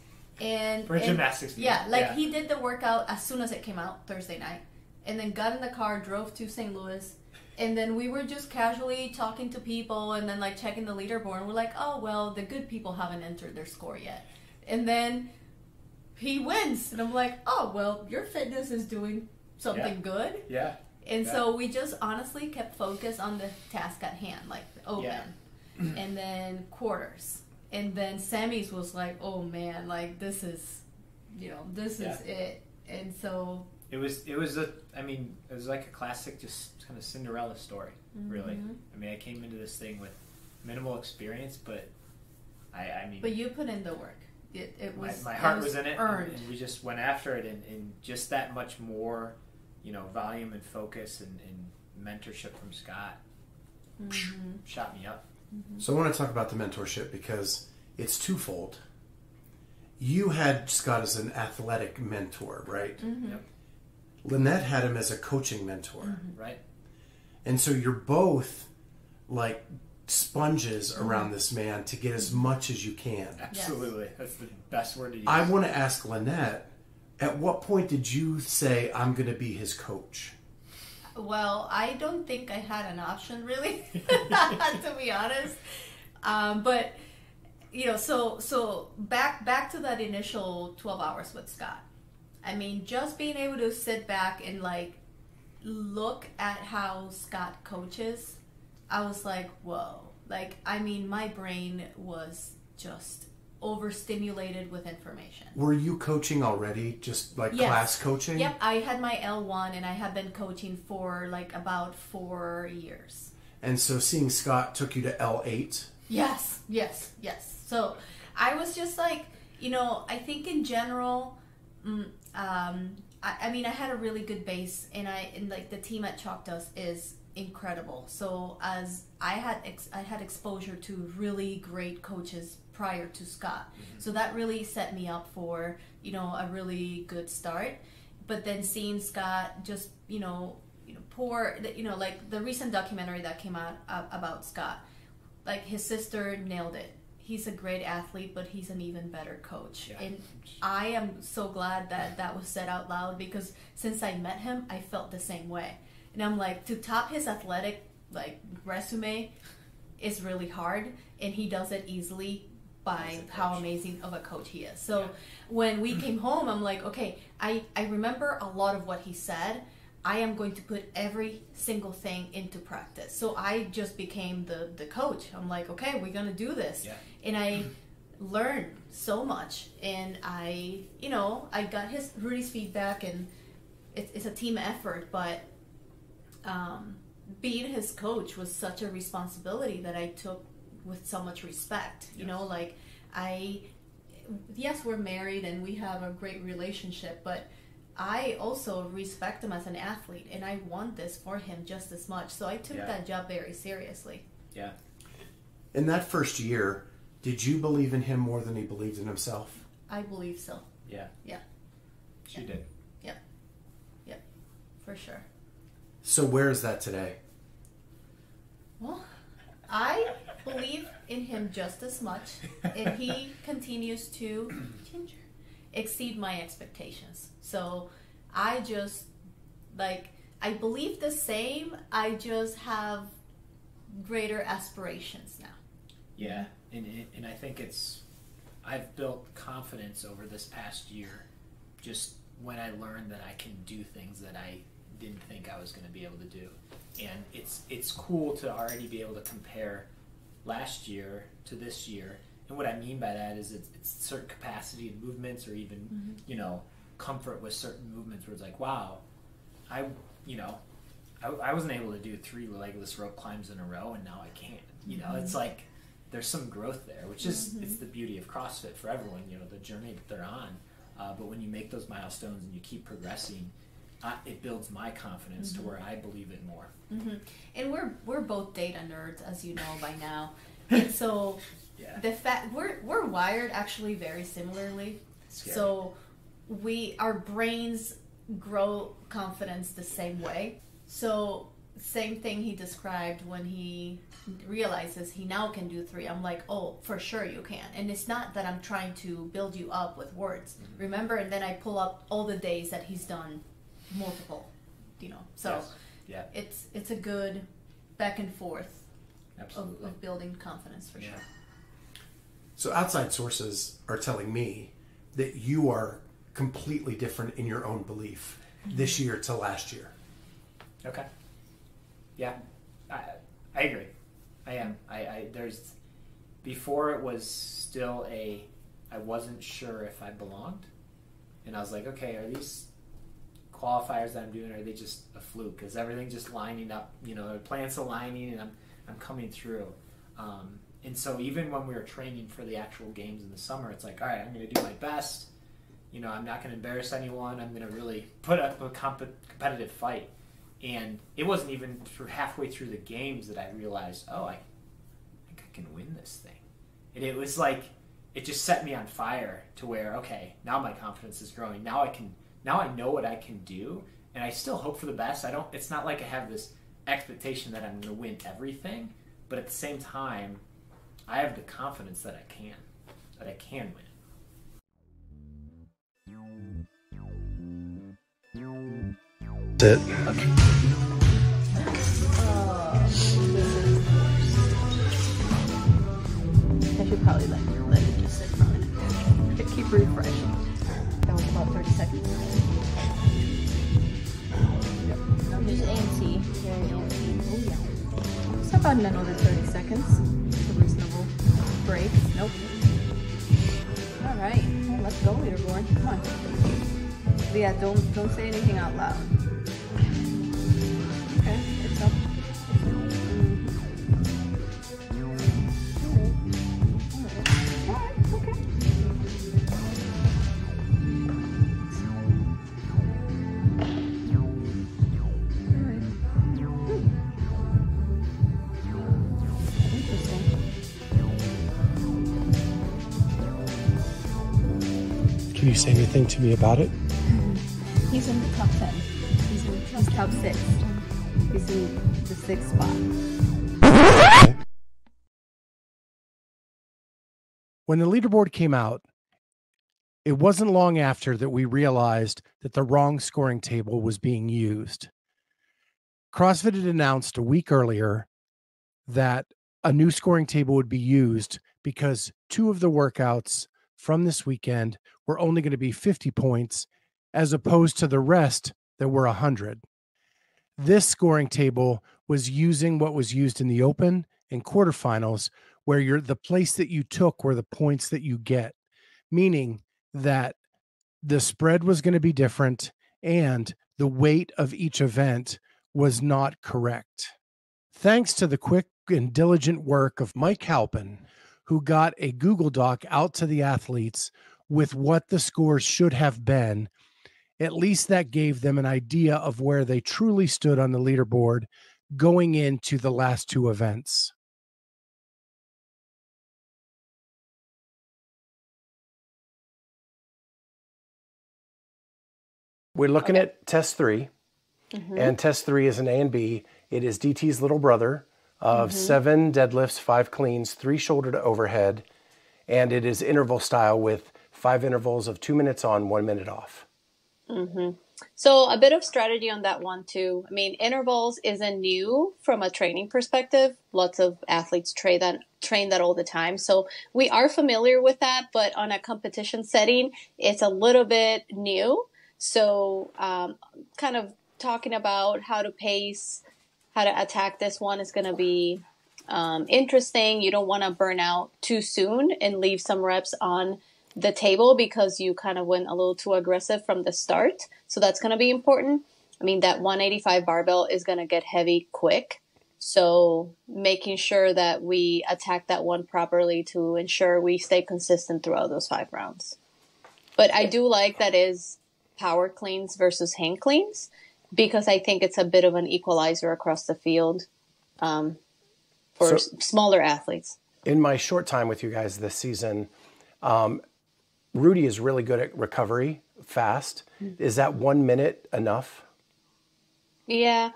and for and- gymnastics. meet. Yeah, like he did the workout as soon as it came out Thursday night, and then got in the car, drove to St. Louis, and then we were just casually talking to people, and then like checking the leaderboard. And we're like, oh well, the good people haven't entered their score yet, and then he wins, and I'm like, oh well, your fitness is doing something Yeah. good, Yeah, and Yeah. so we just honestly kept focused on the task at hand, like the open, Yeah. and then quarters, and then semis was like, oh man, like this is, you know, this is it, and so it was. It was a. I mean, it was like a classic, just kind of Cinderella story. Really. Mhm. I mean, I came into this thing with minimal experience, but I. I mean, But you put in the work. It, it my, was my it heart was, in it, and, Earned. and we just went after it, and, and just that much more, you know, volume and focus and, and mentorship from Scott Mhm. shot me up. So I want to talk about the mentorship because it's twofold. You had Scott as an athletic mentor, right? Mhm. Yep. Lynette had him as a coaching mentor. Mm-hmm. Right. And so you're both like sponges around this man to get as much as you can. Absolutely, that's the best word to use. I want to ask Lynette, at what point did you say I'm going to be his coach? Well, I don't think I had an option really, to be honest. Um, but you know, so so back back to that initial twelve hours with Scott. I mean, just being able to sit back and like look at how Scott coaches, I was like, whoa. Like, I mean, my brain was just overstimulated with information. Were you coaching already, just like Yes. class coaching? Yep, I had my L1 and I have been coaching for like about four years. And so seeing Scott took you to L8. Yes, yes, yes. So I was just like, you know, I think in general, mm, um, I, I mean, I had a really good base, and I and like the team at Chalk Dust is incredible. So as I had ex- I had exposure to really great coaches prior to Scott, so that really set me up for you know a really good start. But then seeing Scott just you know you know poor you know like the recent documentary that came out uh, about Scott like his sister nailed it. He's a great athlete, but he's an even better coach. Yeah. And I am so glad that that was said out loud because since I met him, I felt the same way. And I'm like, to top his athletic like resume is really hard, and he does it easily by how amazing of a coach he is. So Yeah. when we came home, I'm like, okay, I, I remember a lot of what he said. I am going to put every single thing into practice. So I just became the, the coach. I'm like, okay, we're going to do this. Yeah. And I learned so much. And I, you know, I got his Rudy's feedback, and it, it's a team effort, but um, being his coach was such a responsibility that I took with so much respect. You know, like I, yes, we're married and we have a great relationship, but I also respect him as an athlete, and I want this for him just as much. So I took Yeah. that job very seriously. yeah, In that first year, did you believe in him more than he believed in himself? I believe so. yeah, Yeah. She did. Yeah. did. Yep, for sure. So where is that today? Well, I believe in him just as much, and he continues to ginger exceed my expectations. So I just like I believe the same. I just have greater aspirations now. Yeah, and and- and I think it's I've built confidence over this past year, just when I learned that I can do things that I didn't think I was going to be able to do, and it's it's cool to already be able to compare last year to this year. And what I mean by that is it's, it's certain capacity and movements, or even mm-hmm. you know comfort with certain movements, where it's like, wow, I you know I, I wasn't able to do three legless rope climbs in a row, and now I can. You know, it's mm-hmm. like there's some growth there, which is mm-hmm. it's the beauty of CrossFit for everyone. You know, the journey that they're on. Uh, but when you make those milestones and you keep progressing, I, it builds my confidence to where I believe it more. hmm And we're we're both data nerds, as you know by now, and so Yeah. the fact we're we're wired actually very similarly. So we our brains grow confidence the same way. So same thing he described when he realizes he now can do three. I'm like, oh, for sure you can. And it's not that I'm trying to build you up with words. Remember, and then I pull up all the days that he's done multiple. You know, so Yes. yeah, it's it's a good back and forth of, absolutely. of building confidence for Yeah. sure. So outside sources are telling me that you are completely different in your own belief mm-hmm. this year to last year. Okay. Yeah, I I agree. I am. I, I there's before it was still a I wasn't sure if I belonged, and I was like, okay, are these qualifiers that I'm doing are they just a fluke? Is everything just lining up? You know, the plants aligning, and I'm I'm coming through. Um, and so even when we were training for the actual games in the summer, it's like, all right, I'm going to do my best. You know, I'm not going to embarrass anyone. I'm going to really put up a comp- competitive fight. And it wasn't even through halfway through the games that I realized, oh, I think I can win this thing. And it was like it just set me on fire to where okay, now my confidence is growing. Now I can now I know what I can do, and I still hope for the best. I don't. It's not like I have this expectation that I'm going to win everything, but at the same time, I have the confidence that I can, that I can win. That's it. I should probably let, let it just sit for a minute. Keep refreshing. That was about 30 seconds. Here's AMT. Here AMT. Oh yeah. It's about another 30 seconds. It's a reasonable break. Nope. All right. Well, let's go, leaderboard. Come on. But yeah, don't don't say anything out loud. You say anything to me about it? He's in the top 10. He's in he's top 6. He's in the sixth spot. When the leaderboard came out, it wasn't long after that we realized that the wrong scoring table was being used. CrossFit had announced a week earlier that a new scoring table would be used because two of the workouts from this weekend were only going to be 50 points as opposed to the rest that were 100. This scoring table was using what was used in the open and quarterfinals where you're the place that you took were the points that you get, meaning that the spread was going to be different and the weight of each event was not correct. Thanks to the quick and diligent work of Mike Halpin, who got a Google Doc out to the athletes with what the scores should have been, at least that gave them an idea of where they truly stood on the leaderboard going into the last two events. We're looking at test 3 mm-hmm. and test three is an A and B. It is DT's little brother of seven deadlifts, five cleans, three shoulder to overhead, and it is interval style with five intervals of two minutes on, one minute off. So a bit of strategy on that one too. I mean, intervals isn't new from a training perspective. Lots of athletes train that train that all the time. So we are familiar with that, but on a competition setting, it's a little bit new. So um, kind of talking about how to pace, how to attack this one is going to be um, interesting. You don't want to burn out too soon and leave some reps on the table because you kind of went a little too aggressive from the start. So that's going to be important. I mean, that 185 barbell is going to get heavy quick. So making sure that we attack that one properly to ensure we stay consistent throughout those five rounds. But I do like that is power cleans versus hang cleans because I think it's a bit of an equalizer across the field um, for So- s- smaller athletes. In my short time with you guys this season, um, Rudy is really good at recovery fast. Is that one minute enough? Yeah.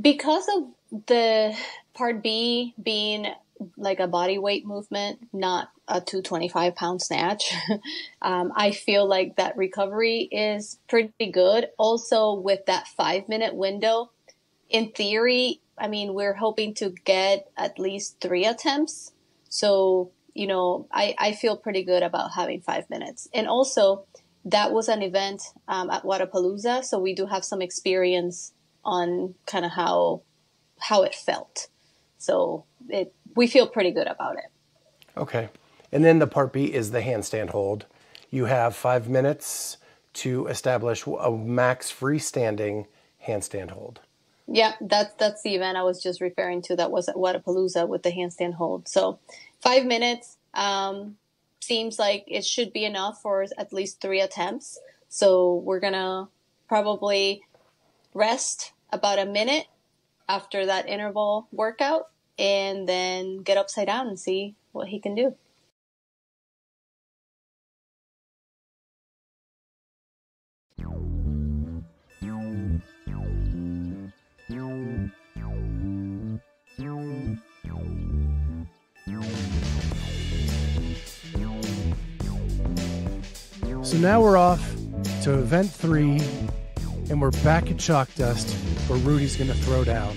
Because of the part B being like a body weight movement, not a 225 pound snatch, um, I feel like that recovery is pretty good. Also, with that five minute window, in theory, I mean, we're hoping to get at least three attempts. So, you know, I, I feel pretty good about having five minutes. And also, that was an event um, at Wodapalooza, so we do have some experience on kind of how how it felt. So it we feel pretty good about it. Okay. And then the part B is the handstand hold. You have five minutes to establish a max freestanding handstand hold. Yeah, that's that's the event I was just referring to. That was at Wodapalooza with the handstand hold. So five minutes um, seems like it should be enough for at least three attempts. So we're gonna probably rest about a minute after that interval workout, and then get upside down and see what he can do. So now we're off to event three, and we're back at Chalk Dust where Rudy's going to throw down.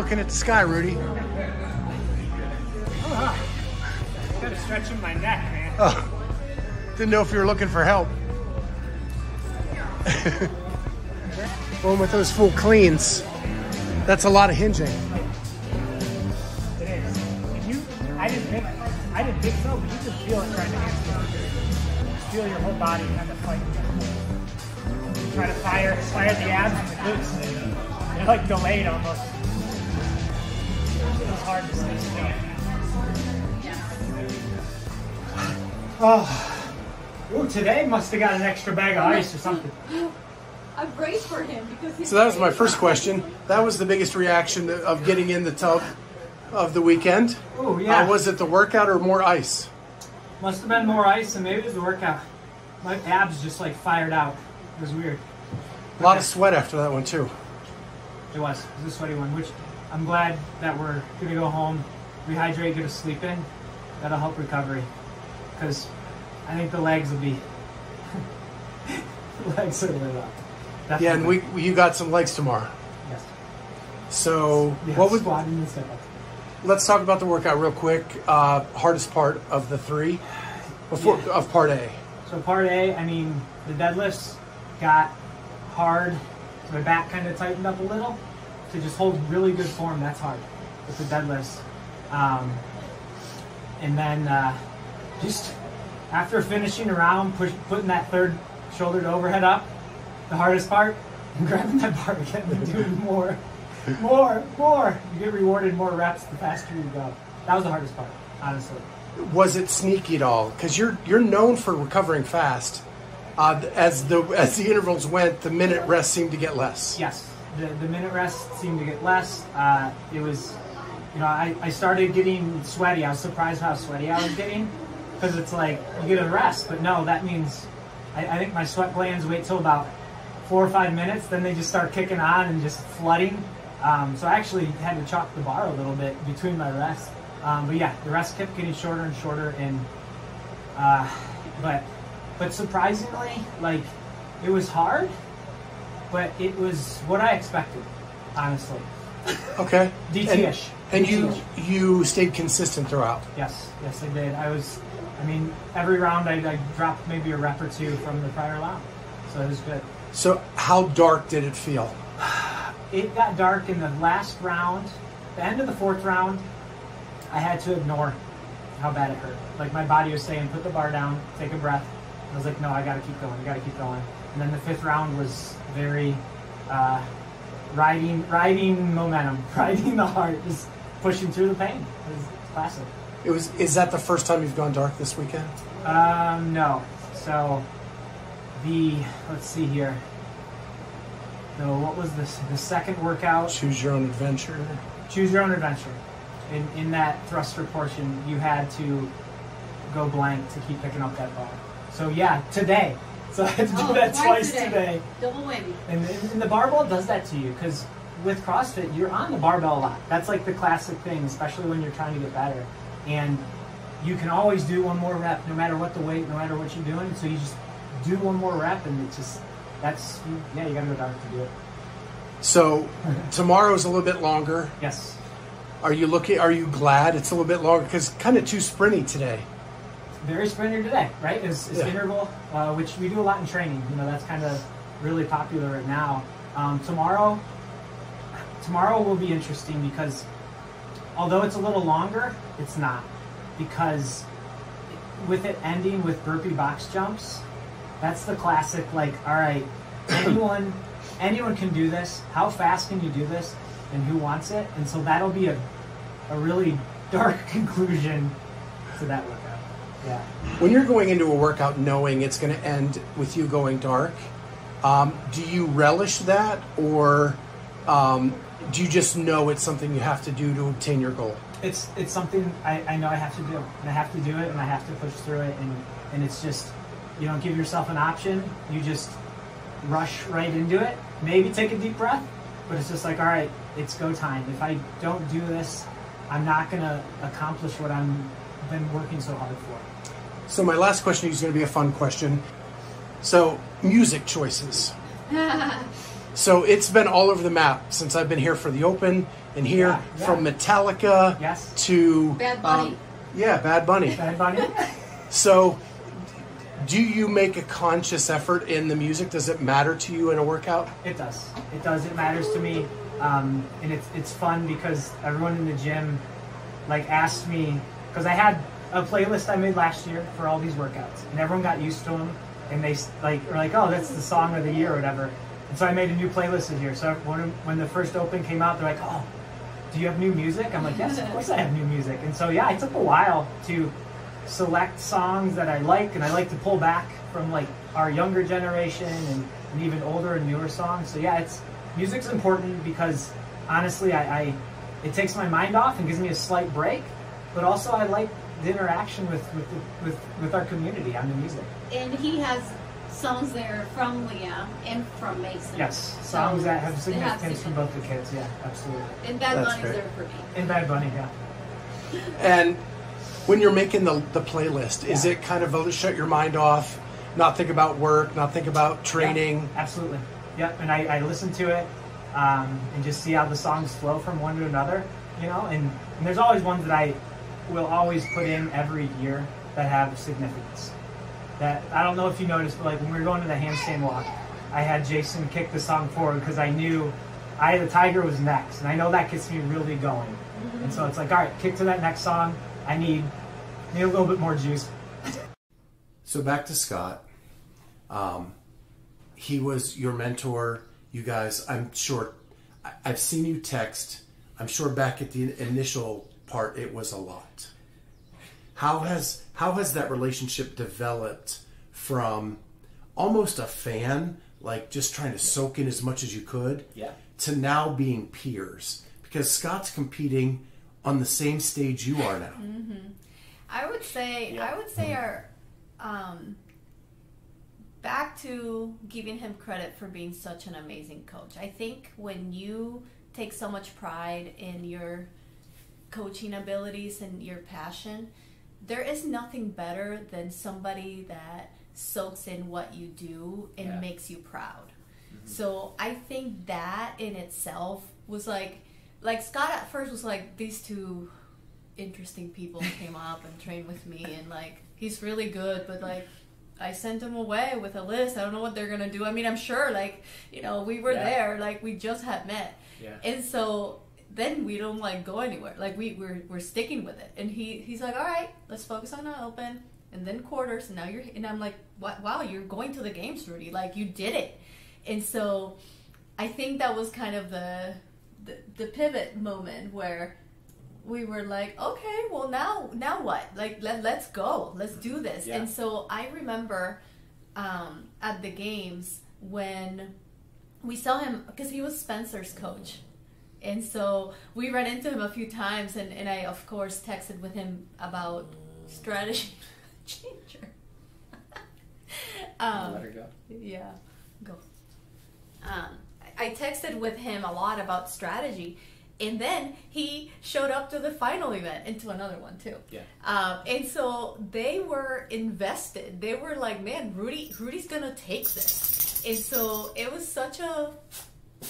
Looking at the sky, Rudy? Kind of stretching my neck, man. Oh, didn't know if you were looking for help. Going with those full cleans. That's a lot of hinging. It is. And you, I didn't think, I didn't think so, but you can feel it trying to hamstring. Feel your whole body kind of fight. Try to fire, fire the abs and the glutes. They're like delayed almost. It hard to stay still. Oh, ooh, today must have got an extra bag of ice or something. I'm great for him because he's So that was my first question. That was the biggest reaction of getting in the tub of the weekend. Oh yeah. Uh, was it the workout or more ice? Must have been more ice and maybe it was the workout. My abs just like fired out. It was weird. A lot of sweat after that one too. It was. It was a sweaty one, which I'm glad that we're gonna go home, rehydrate, get a sleep in. That'll help recovery. Because I think the legs will be the legs are lit up. Yeah, and Definitely. we you got some legs tomorrow. yes. So Yeah, what was squatting and let's talk about the workout real quick. Uh, hardest part of the three before Yeah. of part A. So part A, I mean, the deadlifts got hard. So my back kind of tightened up a little. To just hold really good form, that's hard with the deadlifts. Um, and then uh, just after finishing around, push, putting that third shoulder to overhead up, the hardest part, and grabbing that bar again and doing more, more, more. You get rewarded more reps the faster you go. That was the hardest part, honestly. Was it sneaky at all? Because you're you're known for recovering fast. Uh, as the as the intervals went, the minute rest seemed to get less. Yes, the, the minute rest seemed to get less. Uh, it was, you know, I, I started getting sweaty. I was surprised how sweaty I was getting because it's like you get a rest, but no, that means I, I think my sweat glands wait till about four or five minutes, then they just start kicking on and just flooding. Um, so I actually had to chalk the bar a little bit between my rests. Um, but yeah, the rest kept getting shorter and shorter, and uh, but but surprisingly, like it was hard, but it was what I expected, honestly. Okay. DT-ish. And, and you you stayed consistent throughout. Yes, yes, I did. I was, I mean, every round I, I dropped maybe a rep or two from the prior round, so it was good. So how dark did it feel? It got dark in the last round. The end of the fourth round, I had to ignore how bad it hurt. Like my body was saying, put the bar down, take a breath. I was like, no, I gotta keep going, I gotta keep going. And then the fifth round was very uh, riding, riding momentum, riding the heart, just pushing through the pain. It was classic. It was. Is that the first time you've gone dark this weekend? Um, no. So the let's see here. So what was this? The second workout. Choose your own adventure. Choose your own adventure. In in that thruster portion, you had to go blank to keep picking up that ball. So yeah, today. So I had to do Oh, that twice twice today. today. Double whammy. And, and the barbell does that to you because with CrossFit, you're on the barbell a lot. That's like the classic thing, especially when you're trying to get better. And you can always do one more rep, no matter what the weight, no matter what you're doing. So you just do one more rep, and it's just that's yeah, you gotta go dark to do it. So tomorrow's a little bit longer. Yes, Are you looking? Are you glad it's a little bit longer? Because kind of too sprinty today. Very sprinter today, right? Is, is Yeah. interval, uh, which we do a lot in training. You know, that's kind of really popular right now. Um, tomorrow, tomorrow will be interesting because although it's a little longer, it's not because with it ending with burpee box jumps, that's the classic. Like, all right, anyone, anyone can do this. How fast can you do this, and who wants it? And so that'll be a, a really dark conclusion to that workout. Yeah. When you're going into a workout knowing it's going to end with you going dark, um, do you relish that or um, do you just know it's something you have to do to obtain your goal? it's it's something I, I know I have to do, and I have to do it, and I have to push through it, and and it's just you don't give yourself an option. You just rush right into it. Maybe take a deep breath, but it's just like all right, it's go time. If I don't do this, I'm not gonna accomplish what I'm been working so hard for. So my last question is going to be a fun question. So music choices. so it's been all over the map since I've been here for the Open and here Yeah, yeah. from Metallica Yes. to Bad Bunny. um, yeah, Bad Bunny. Bad Bunny? So do you make a conscious effort in the music? Does it matter to you in a workout? It does. It does. It matters to me, um, and it's it's fun because everyone in the gym like asked me because I had a playlist I made last year for all these workouts, and everyone got used to them, and they like were like, oh, that's the song of the year or whatever. And so I made a new playlist this year. So when when the first Open came out, they're like, oh, do you have new music? I'm like, yes, of course I have new music. And so yeah, it took a while to select songs that I like, and I like to pull back from like our younger generation and, and even older and newer songs. So yeah, it's music's important because honestly, I, I it takes my mind off and gives me a slight break, but also I like the interaction with with with, with our community on the music. And he has songs there from Liam and from Mason. Yes, songs that have they have significance from both the kids. Yeah, absolutely. And Bad That's Bunny's great. there for me. And Bad Bunny, yeah. And when you're making the, the playlist, is it kind of a shut your mind off, not think about work, not think about training? Yeah, absolutely. Yep. And I, I listen to it um, and just see how the songs flow from one to another, you know. And, and there's always ones that I will always put in every year that have significance. That I don't know if you noticed, but like when we were going to the handstand walk, I had Jason kick the song forward because I knew I the Tiger was next, and I know that gets me really going. And so it's like, all right, kick to that next song. I need need a little bit more juice. So back to Scott. Um, he was your mentor. You guys, I'm sure, I've seen you text. I'm sure back at the initial part, it was a lot. How has how has that relationship developed from almost a fan, like just trying to soak in as much as you could, Yeah. to now being peers? Because Scott's competing on the same stage you are now. I would say Yeah. I would say our um, back to giving him credit for being such an amazing coach. I think when you take so much pride in your coaching abilities and your passion, there is nothing better than somebody that soaks in what you do and Yeah. makes you proud. Mm-hmm. So I think that in itself was like like Scott at first was like these two interesting people came up and trained with me and like he's really good but like I sent him away with a list. I don't know what they're gonna do. I mean I'm sure like, you know, we were Yeah. there, like we just had met. Yeah. And so then we don't like go anywhere. Like we we're, we're sticking with it. And he he's like, all right, let's focus on the open and then quarters. And now you're and I'm like, what? Wow, you're going to the games, Rudy. Like you did it. And so I think that was kind of the the, the pivot moment where we were like, okay, well now now what? Like let let's go, let's do this. Yeah. And so I remember um, at the games when we saw him because he was Spencer's coach. And so we ran into him a few times, and, and I, of course, texted with him about strategy changer. um, Let her go. yeah, go. Um, I I texted with him a lot about strategy, and then he showed up to the final event and to another one too. Yeah. Um, and so they were invested. They were like, "Man, Rudy, Rudy's gonna take this." And so it was such a,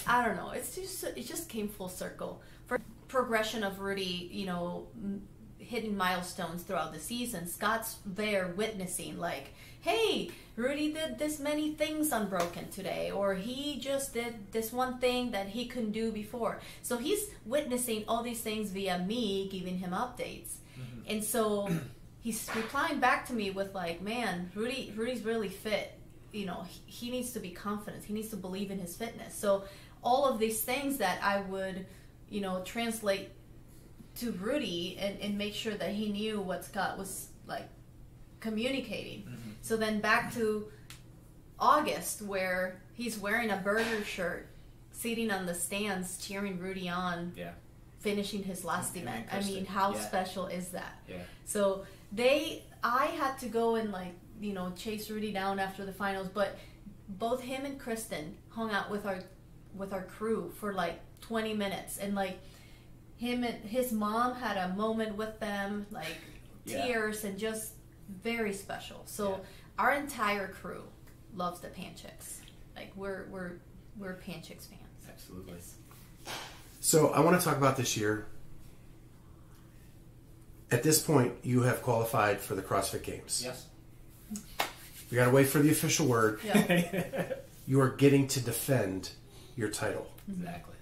I don't know. It's just it just came full circle for progression of Rudy. You know, hitting milestones throughout the season, Scott's there witnessing like, hey, Rudy did this many things unbroken today, or he just did this one thing that he couldn't do before. So he's witnessing all these things via me giving him updates. Mm-hmm. And so he's replying back to me with like, man, Rudy Rudy's really fit. You know, he, needs to be confident. He needs to believe in his fitness. So all of these things that I would, you know, translate to Rudy and, and make sure that he knew what Scott was like communicating. So then back to August where he's wearing a Berger shirt, sitting on the stands, cheering Rudy on, Yeah. finishing his last event. I mean, how yeah. special is that? Yeah. So they, I had to go and like, you know, chase Rudy down after the finals, but both him and Kristen hung out with our, with our crew for like 20 minutes, and like, him and his mom had a moment with them, like Yeah. tears and just very special. So Yeah. our entire crew loves the Panchiks. Like we're we're we're Panchiks fans. Absolutely. So I want to talk about this year. At this point, you have qualified for the CrossFit Games. Yes. We got to wait for the official word. Yeah. You are getting to defend your title. Exactly.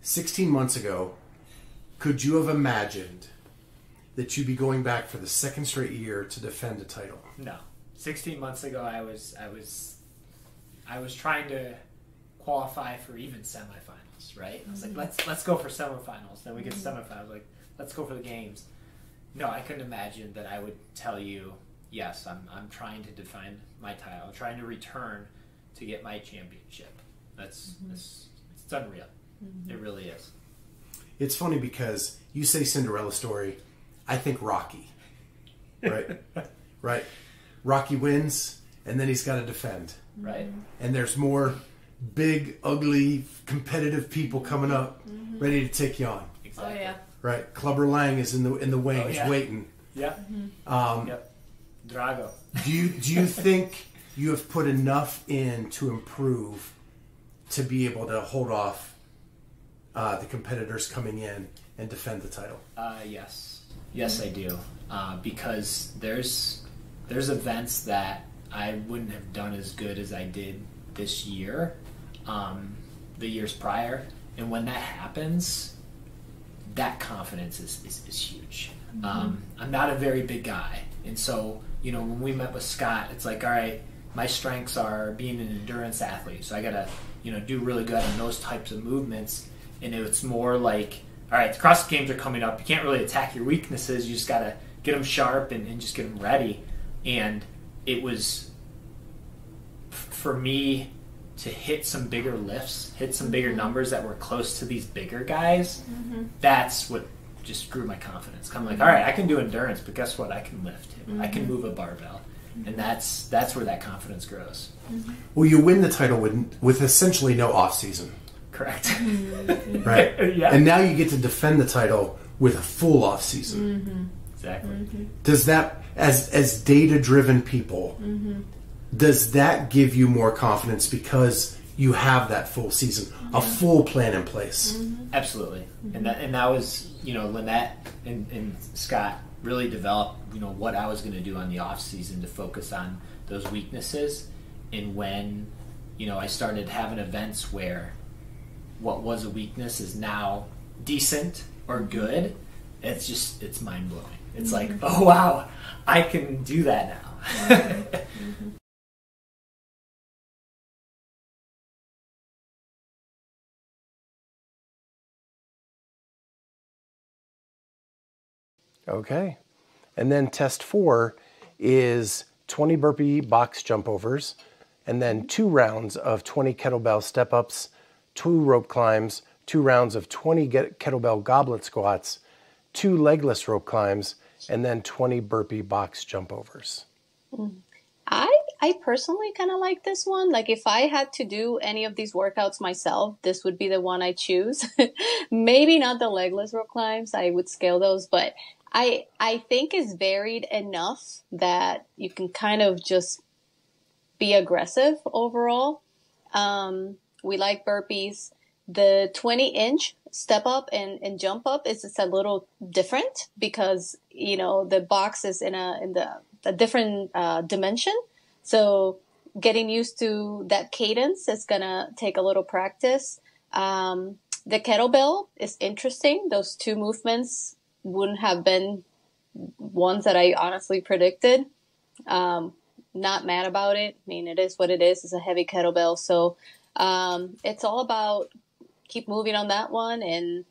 16 months ago, could you have imagined that you'd be going back for the second straight year to defend a title? No. 16 months ago, I was I was I was trying to qualify for even semifinals. Right? I was like, mm-hmm. let's let's go for semifinals. Then we get mm-hmm. semifinals. Like, let's go for the games. No, I couldn't imagine that I would tell you, yes, I'm I'm trying to defend my title. I'm trying to return to get my championship. That's mm-hmm. that's it's unreal. Mm-hmm. It really is. It's funny because you say Cinderella story, I think Rocky. Right? right. Rocky wins, and then he's got to defend. Right? Mm-hmm. And there's more big, ugly, competitive people coming up ready to take you on. Exactly. Oh Exactly. yeah. Right? Clubber Lang is in the in the wings Oh, yeah. waiting. Yeah. Um, Yep. Drago. Do you do you think you have put enough in to improve to be able to hold off uh, the competitors coming in and defend the title? Uh, yes, yes, I do. Uh, because there's there's events that I wouldn't have done as good as I did this year, um, the years prior, and when that happens, that confidence is is, is huge. Um, I'm not a very big guy, and so you know when we met with Scott, it's like all right. My strengths are being an endurance athlete, so I gotta, you know, do really good in those types of movements. And it's more like, all right, the CrossFit Games are coming up. You can't really attack your weaknesses. You just gotta get them sharp and, and just get them ready. And it was for me to hit some bigger lifts, hit some bigger mm-hmm. numbers that were close to these bigger guys. Mm-hmm. That's what just grew my confidence. I'm like, all right, I can do endurance, but guess what? I can lift. I can mm-hmm. move a barbell, and that's that's where that confidence grows. Mm-hmm. Well, you win the title with with essentially no off season, Correct. Mm-hmm. right? Yeah. And now you get to defend the title with a full off season. exactly. Does that, as as data driven people, does that give you more confidence because you have that full season, a full plan in place? Mm-hmm. Absolutely, and that mm-hmm. and that was you know Lynette and, and Scott really developed you know what I was going to do on the off season to focus on those weaknesses, and when you know I started having events where what was a weakness is now decent or mm-hmm. good, it's just it's mind blowing. It's like oh wow, I can do that now. Okay. And then test four is 20 burpee box jump overs, and then two rounds of 20 kettlebell step ups, two rope climbs, two rounds of 20 get- kettlebell goblet squats, two legless rope climbs, and then 20 burpee box jump overs. I I personally kind of like this one. Like if I had to do any of these workouts myself, this would be the one I choose. Maybe not the legless rope climbs. I would scale those, but I I think is varied enough that you can kind of just be aggressive overall. Um, we like burpees. The 20 inch step up and, and jump up is just a little different because you know the box is in a in the a different uh, dimension. So getting used to that cadence is gonna take a little practice. Um, the kettlebell is interesting. Those two movements wouldn't have been ones that I honestly predicted. Um, not mad about it. I mean, it is what it is. It's a heavy kettlebell, so um, it's all about keep moving on that one and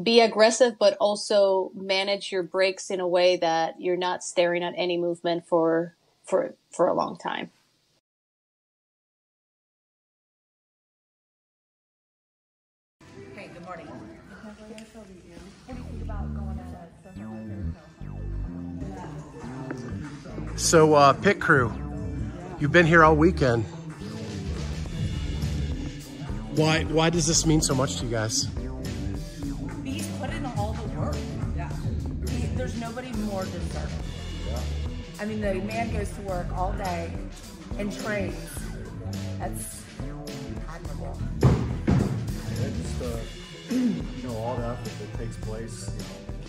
be aggressive, but also manage your breaks in a way that you're not staring at any movement for for for a long time. So, uh, pit crew, you've been here all weekend. Why? Why does this mean so much to you guys? He's put in all the work. Yeah. He, there's nobody more deserving. Yeah. I mean, the man goes to work all day and trains. That's admirable. It's, uh, you know, all the effort that takes place, you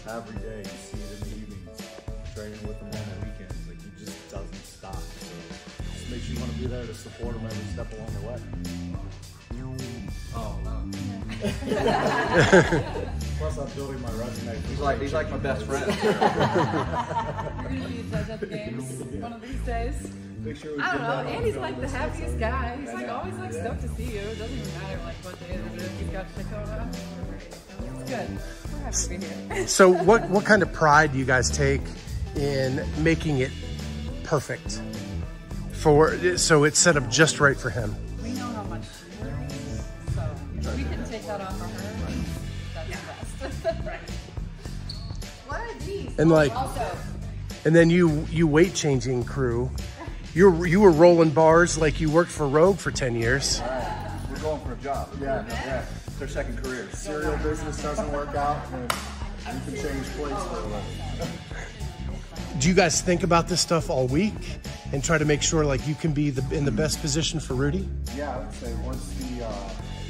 know, every day. You see it in the evenings, training with the weekends. Like, he just doesn't stop. So, just makes you want to be there to support him every step along the way. Oh, wow. Plus, I'm building my resume. He's like, he's like my best friend. You're gonna be a judge at the games one of these days. Make sure we I don't know. that on Andy's like the happiest guy. He's like always like stoked to see you. It doesn't even matter like what day it is. He's got shit going on. It's good. We're happy to be here. So, what what kind of pride do you guys take in making it perfect for so it's set up just right for him? We know how much she worries, so we can take that off of her. That's the best. What are these? And like, Also, and then you you weight changing crew. You you were rolling bars like you worked for Rogue for ten years. We're going for a job. Yeah, yeah. Their second career. Cereal business doesn't work out, then you can change plates for oh, a living. Do you guys think about this stuff all week and try to make sure like you can be the, in the best position for Rudy? Yeah, I would say once the, uh,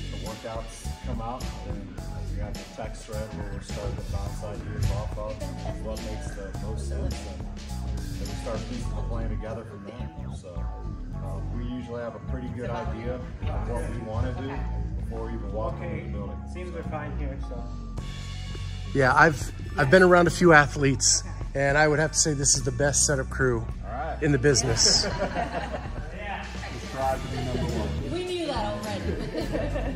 the workouts come out, then we have the text thread where we're starting to bounce ideas off of what makes the most sense, and then we start piecing the plan together from there. So um, we usually have a pretty good idea of what we want to do before we even walk into the building. Seems we're fine here, so. Yeah, I've I've been around a few athletes, and I would have to say this is the best setup crew in the business. Strive to be number one. We knew that already.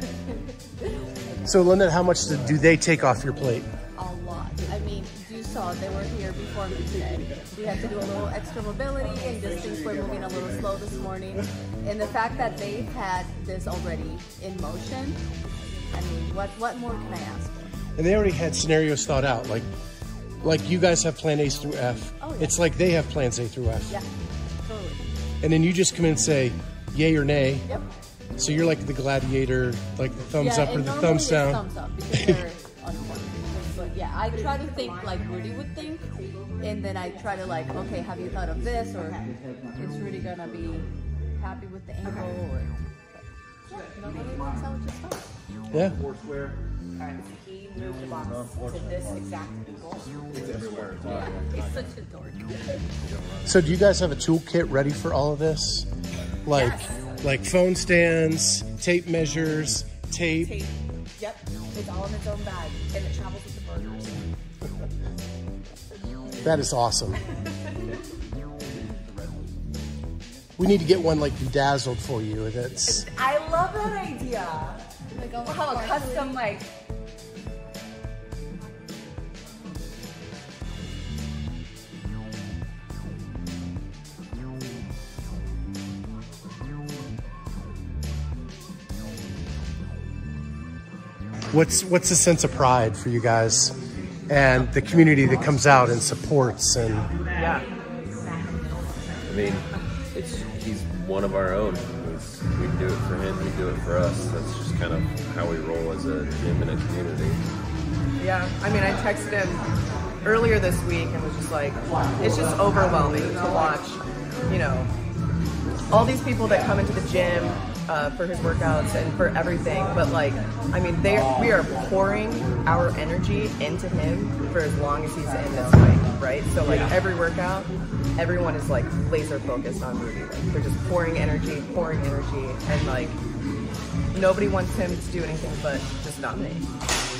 So, Lynette, how much do do they take off your plate? A lot. I mean, you saw they were here before me today. We had to do a little extra mobility and just things were moving a little slow this morning. And the fact that they've had this already in motion, I mean, what what more can I ask for? And they already had scenarios thought out, like like you guys have plan A's through F. Oh, yeah. It's like they have plans A through F. Yeah, totally. And then you just come in and say, yay or nay. Yep. So you're like the gladiator, like the thumbs yeah, up or the thumbs down. Thumbs up because they're. But yeah, I try to think like Rudy would think, and then I try to like, okay, have you thought of this, or is Rudy gonna be happy with the angle, or yeah, nobody works out just fine. Yeah. Four square. alright, so moved the box to this exact angle. It's everywhere. It's all right. He's such a dork. So do you guys have a toolkit ready for all of this? Like like phone stands, tape measures, tape. Tape. Yep, it's all in its own bag, and it travels with the Bergers. That is awesome. We need to get one like bedazzled for you. That's I love that idea. Like, oh, We'll have a custom like. What's what's the sense of pride for you guys and the community that comes out and supports and Yeah. I mean, it's he's one of our own. He's, we do it for him, we do it for us. That's just kind of how we roll as a gym and a community. Yeah, I mean, I texted him earlier this week and was just like, it's just overwhelming to watch, you know, all these people that come into the gym uh, for his workouts and for everything. But like, I mean, they we are pouring our energy into him for as long as he's in this fight, right? So like every workout, everyone is like laser focused on Rudy. Like, they're just pouring energy, pouring energy, and like nobody wants him to do anything but just dominate.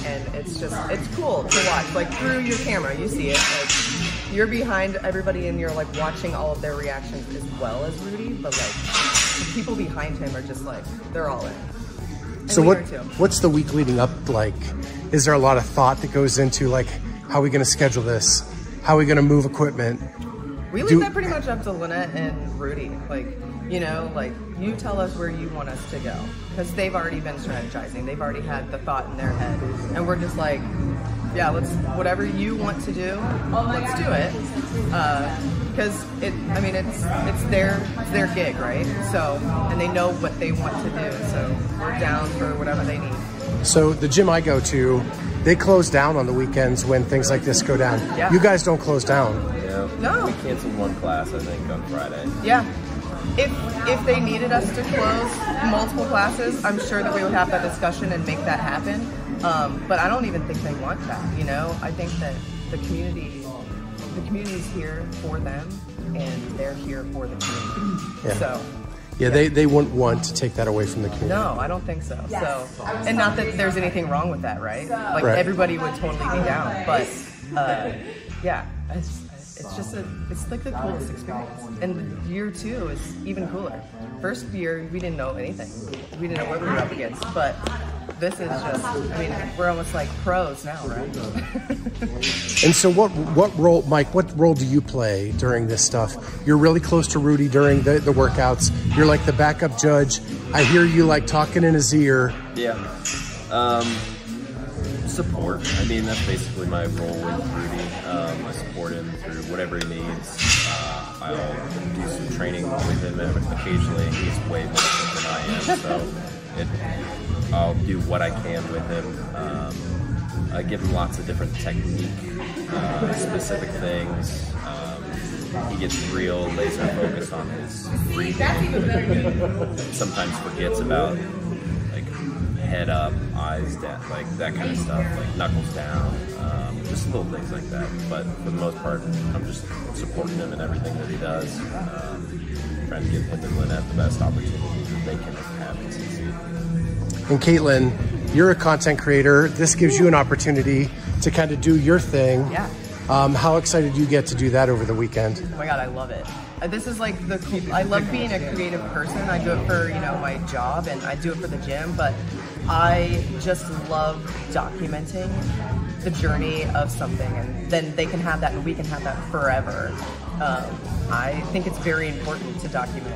And it's just it's cool to watch. Like through your camera, you see it. Like you're behind everybody and you're like watching all of their reactions as well as Rudy, but like the people behind him are just like they're all in. And So what what's the week leading up like? Is there a lot of thought that goes into like how are we going to schedule this? How are we going to move equipment? We leave Do- that pretty much up to Lynette and Rudy. Like, you know, like you tell us where you want us to go because they've already been strategizing. They've already had the thought in their head, and we're just like, yeah, let's whatever you want to do, let's do it. Uh, Because it, I mean, it's it's their it's their gig, right? So, and they know what they want to do. So we're down for whatever they need. So the gym I go to, they close down on the weekends when things like this go down. Yeah. You guys don't close down. Yeah. No. We canceled one class, I think, on Friday. Yeah. If if they needed us to close multiple classes, I'm sure that we would have that discussion and make that happen. Um, but I don't even think they want that. You know, I think that the community, the community's here for them, and they're here for the community. Yeah. So. Yeah, they they wouldn't want to take that away from the community. No, I don't think so. So, and not that there's anything wrong with that, right? Like Right. everybody would totally be down, but uh, yeah, it's, it's just a, it's like the coolest experience. And year two is even cooler. First year we didn't know anything, we didn't know what we were up against, but this is just, I mean, we're almost like pros now, right? And so what what role, Mike? What role do you play during this stuff? You're really close to Rudy during the, the workouts. You're like the backup judge. I hear you like talking in his ear. Yeah. Um, support. I mean, that's basically my role with Rudy. Um, I support him through whatever he needs. Uh, I'll do some training with him occasionally. He's way more than I am, so it, I'll do what I can with him. Um, I give him lots of different technique, uh, specific things. Um, he gets real laser focused on his breathing. Sometimes forgets about like head up, eyes down, like that kind of stuff, like knuckles down, um, just little things like that. But for the most part, I'm just supporting him in everything that he does, um, trying to give him and Lynette the best opportunities that they can. And Caitlin, you're a content creator. This gives you an opportunity to kind of do your thing. Yeah. Um, how excited do you get to do that over the weekend? Oh my god, I love it. Uh, This is like the cool. I love being a creative person. I do it for you know my job and I do it for the gym, but I just love documenting the journey of something, and then they can have that, and we can have that forever. Um, I think it's very important to document.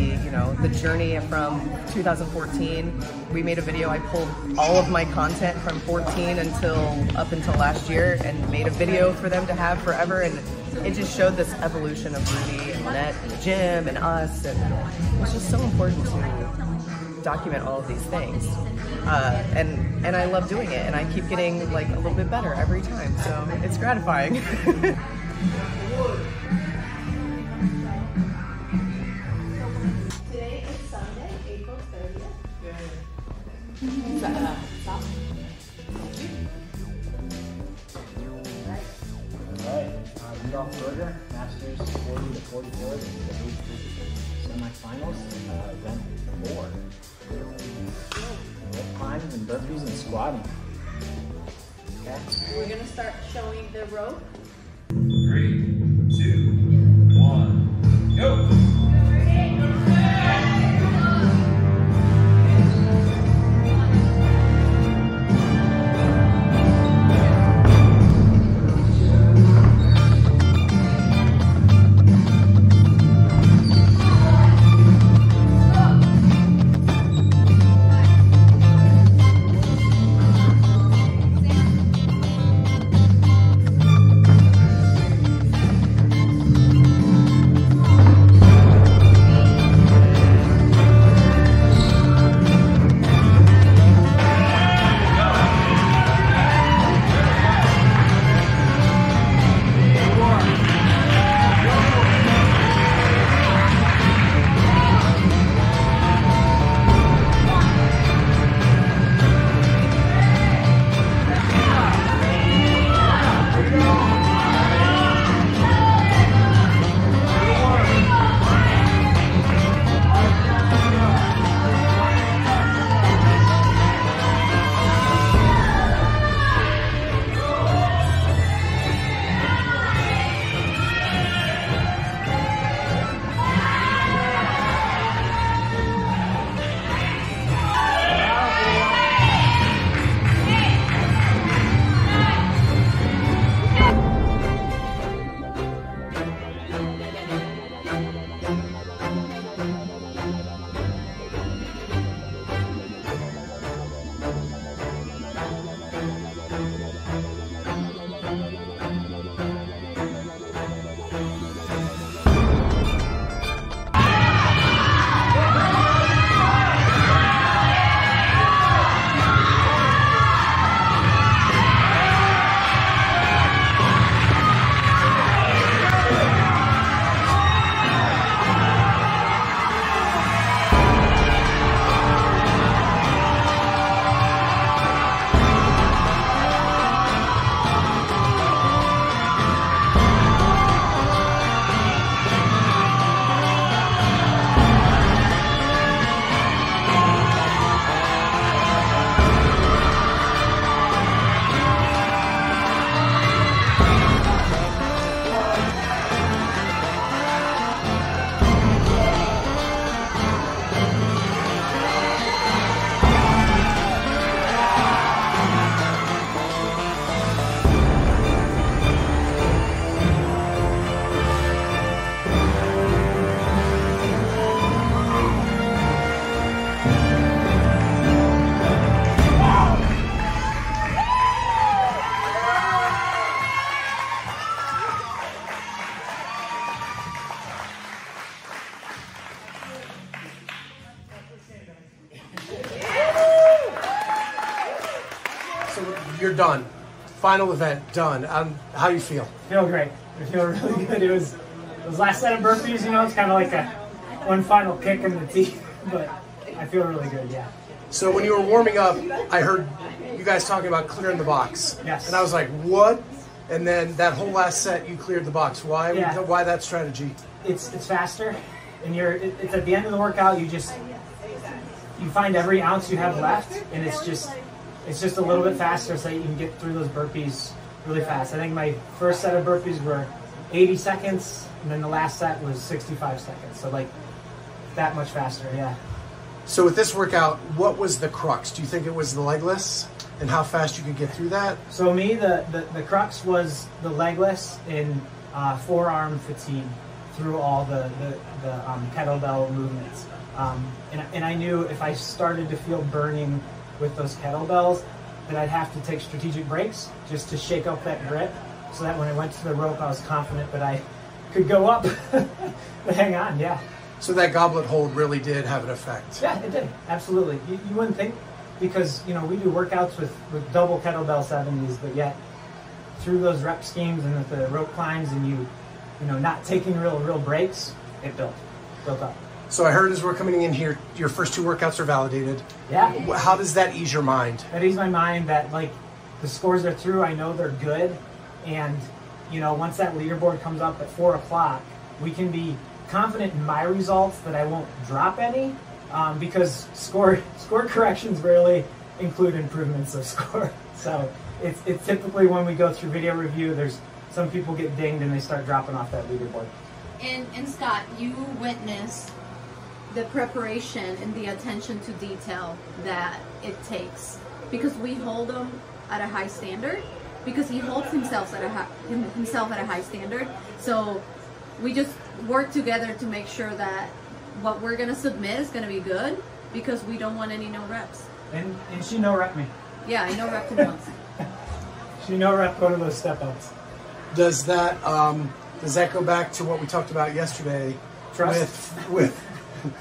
You know, the journey from 2014. We made a video. I pulled all of my content from 14 until up until last year, and made a video for them to have forever. And it just showed this evolution of Rudy and Lynette and Jim and us, and it's just so important to document all of these things. Uh, and and I love doing it, and I keep getting like a little bit better every time. So it's gratifying. done. Final event done. Um, how you feel? feel great. I feel really good. It was those last set of burpees. You know, it's kind of like a one final kick in the teeth, but I feel really good. Yeah. So when you were warming up, I heard you guys talking about clearing the box. Yes. And I was like, what? And then that whole last set, you cleared the box. Why? Yeah. Why that strategy? It's it's faster, and you're it, it's at the end of the workout. You just you find every ounce you have left, and it's just it's just a little bit faster, so you can get through those burpees really fast. I think my first set of burpees were 80 seconds, and then the last set was 65 seconds. So like that much faster. Yeah. So with this workout, what was the crux? Do you think it was the legless and how fast you could get through that? So me, the, the, the crux was the legless and uh, forearm fatigue through all the, the, the um, kettlebell movements. Um, and, and I knew if I started to feel burning with those kettlebells, that I'd have to take strategic breaks just to shake up that grip so that when I went to the rope, I was confident that I could go up. but hang on, yeah. So that goblet hold really did have an effect. Yeah, it did. Absolutely. You, you wouldn't think because, you know, we do workouts with, with double kettlebell 70s, but yet through those rep schemes and with the rope climbs and you, you know, not taking real, real breaks, it built, built up. So I heard as we're coming in here, your first two workouts are validated. Yeah. How does that ease your mind? That ease my mind that, like, the scores are through. I know they're good. And, you know, once that leaderboard comes up at four o'clock, we can be confident in my results that I won't drop any um, because score score corrections rarely include improvements of score. So it's, it's typically when we go through video review, there's some people get dinged and they start dropping off that leaderboard. And, and Scott, you witnessed the preparation and the attention to detail that it takes because we hold him at a high standard because he holds himself at a high, himself at a high standard. So we just work together to make sure that what we're gonna submit is gonna be good because we don't want any no reps. And, and she no rep me. Yeah, I know rep him once. She no rep one of those step ups. Does that um, does that go back to what we talked about yesterday Trust. with with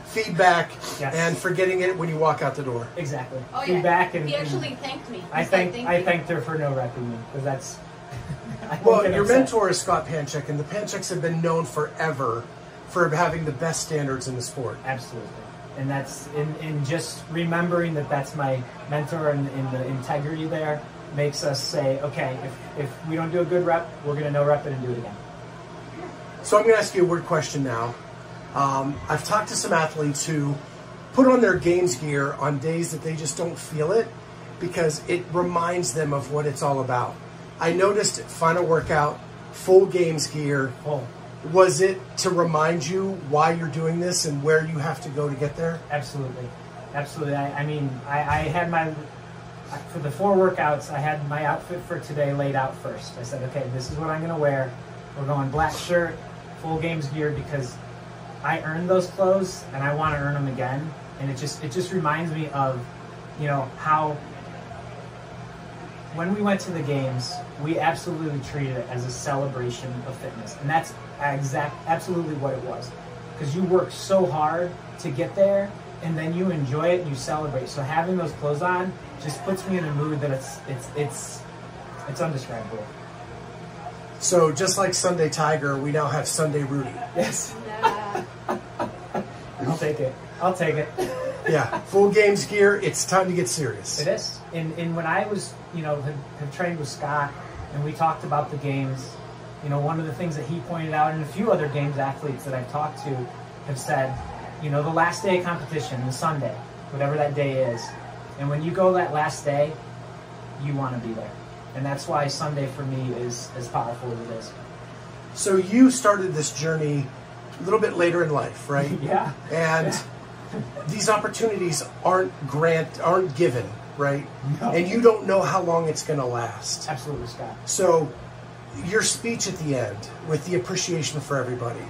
feedback Yes. and forgetting it when you walk out the door? Exactly. Oh, yeah. Feedback and He and- actually thanked me. I He said, thank "Thank I you." thanked her for no repping me because that's. Well, your upset. mentor is Scott Panchik, and the Panchiks have been known forever for having the best standards in the sport. Absolutely, and that's in, in just remembering that that's my mentor and, and the integrity there makes us say, okay, if, if we don't do a good rep, we're gonna no rep it and do it again. So I'm going to ask you a word question now. Um, I've talked to some athletes who put on their games gear on days that they just don't feel it because it reminds them of what it's all about. I noticed final workout, full games gear. Full. Was it to remind you why you're doing this and where you have to go to get there? Absolutely, absolutely. I, I mean, I, I had my for the four workouts. I had my outfit for today laid out first. I said, okay, this is what I'm gonna wear. We're going black shirt, full games gear because I earned those clothes and I want to earn them again. And it just it just reminds me of, you know, how when we went to the games, we absolutely treated it as a celebration of fitness, and that's exact absolutely what it was. Because you work so hard to get there, and then you enjoy it and you celebrate. So having those clothes on just puts me in a mood that it's it's it's it's undescribable. So just like Sunday Tiger, we now have Sunday Rudy. Yes. I'll take it. I'll take it. Yeah, full games gear. It's time to get serious. It is. And, and when I was, you know, had, had trained with Scott and we talked about the games, you know, one of the things that he pointed out and a few other games athletes that I've talked to have said, you know, the last day of competition, the Sunday, whatever that day is, and when you go that last day, you want to be there. And that's why Sunday for me is as powerful as it is. So you started this journey a little bit later in life, right? Yeah. And these opportunities aren't grant aren't given, right? No. And you don't know how long it's going to last. Absolutely, Scott. So your speech at the end with the appreciation for everybody,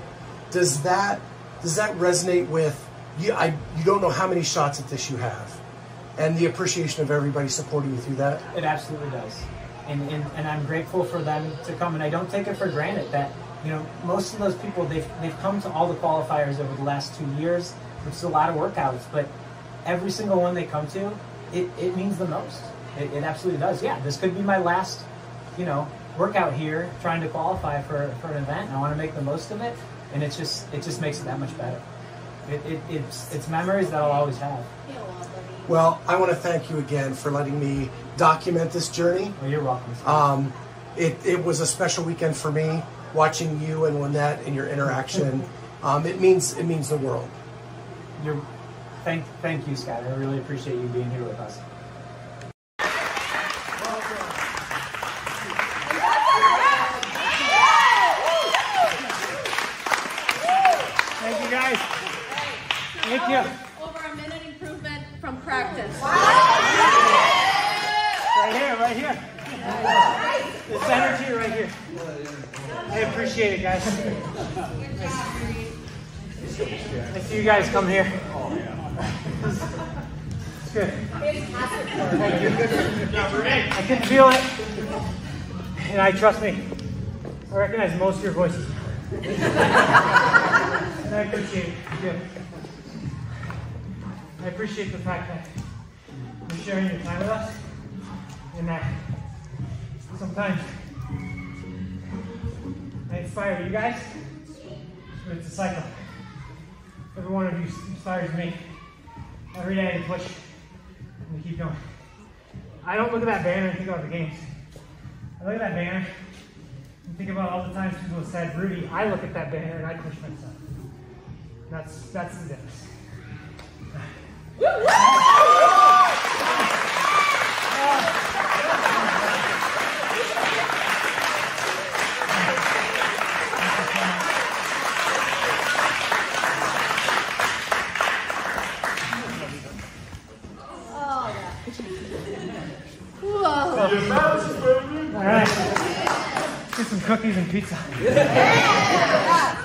does that does that resonate with you? I you don't know how many shots at this you have, and the appreciation of everybody supporting you through that. It absolutely does. And, and, and I'm grateful for them to come, and I don't take it for granted that, you know, most of those people, they've, they've come to all the qualifiers over the last two years, which is a lot of workouts, but every single one they come to, it, it means the most. It, it absolutely does. Yeah, this could be my last, you know, workout here, trying to qualify for, for an event. And I want to make the most of it, and it's just it just makes it that much better. It, it, it's it's memories that I'll always have. Well, I want to thank you again for letting me document this journey. Well, you're welcome. Um, it, it was a special weekend for me watching you and Lynette and your interaction. um, it means it means the world. You're thank thank you, Scott. I really appreciate you being here with us. Thank you, guys. Thank you. Over a minute improvement from practice. Right here, right here. This energy right here. I appreciate it, guys. I see you guys come here. It's good. Thank you. I can feel it. And I trust me. I recognize most of your voices. and I appreciate it. I appreciate the fact that you're sharing your time with us and that sometimes inspire you guys, it's a cycle. Every one of you inspires me. Every day to push and to keep going. I don't look at that banner and think about the games. I look at that banner and think about all the times people have said, Rudy, I look at that banner and I push myself. That's that's the difference. Oh, Whoa. All right. Get some cookies and pizza.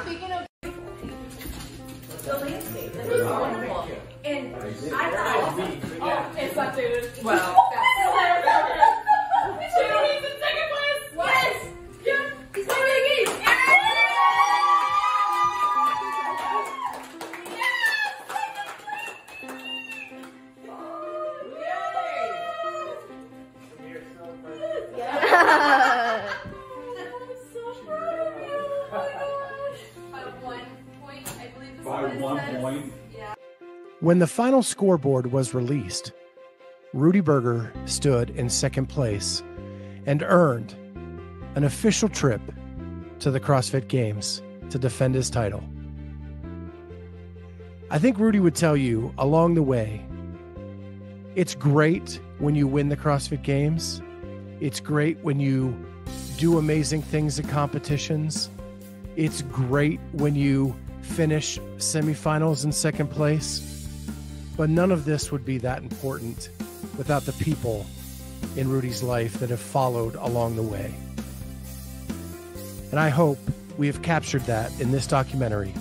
When the final scoreboard was released, Rudy Berger stood in second place and earned an official trip to the CrossFit Games to defend his title. I think Rudy would tell you along the way it's great when you win the CrossFit Games, it's great when you do amazing things at competitions, it's great when you finish semifinals in second place. But none of this would be that important without the people in Rudy's life that have followed along the way. And I hope we have captured that in this documentary.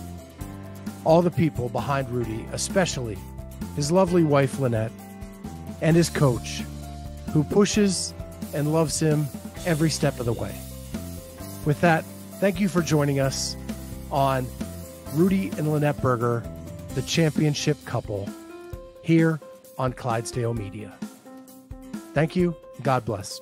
All the people behind Rudy, especially his lovely wife Lynette and his coach, who pushes and loves him every step of the way. With that, thank you for joining us on Rudy and Lynette Berger, the championship couple, here on Clydesdale Media. Thank you. God bless.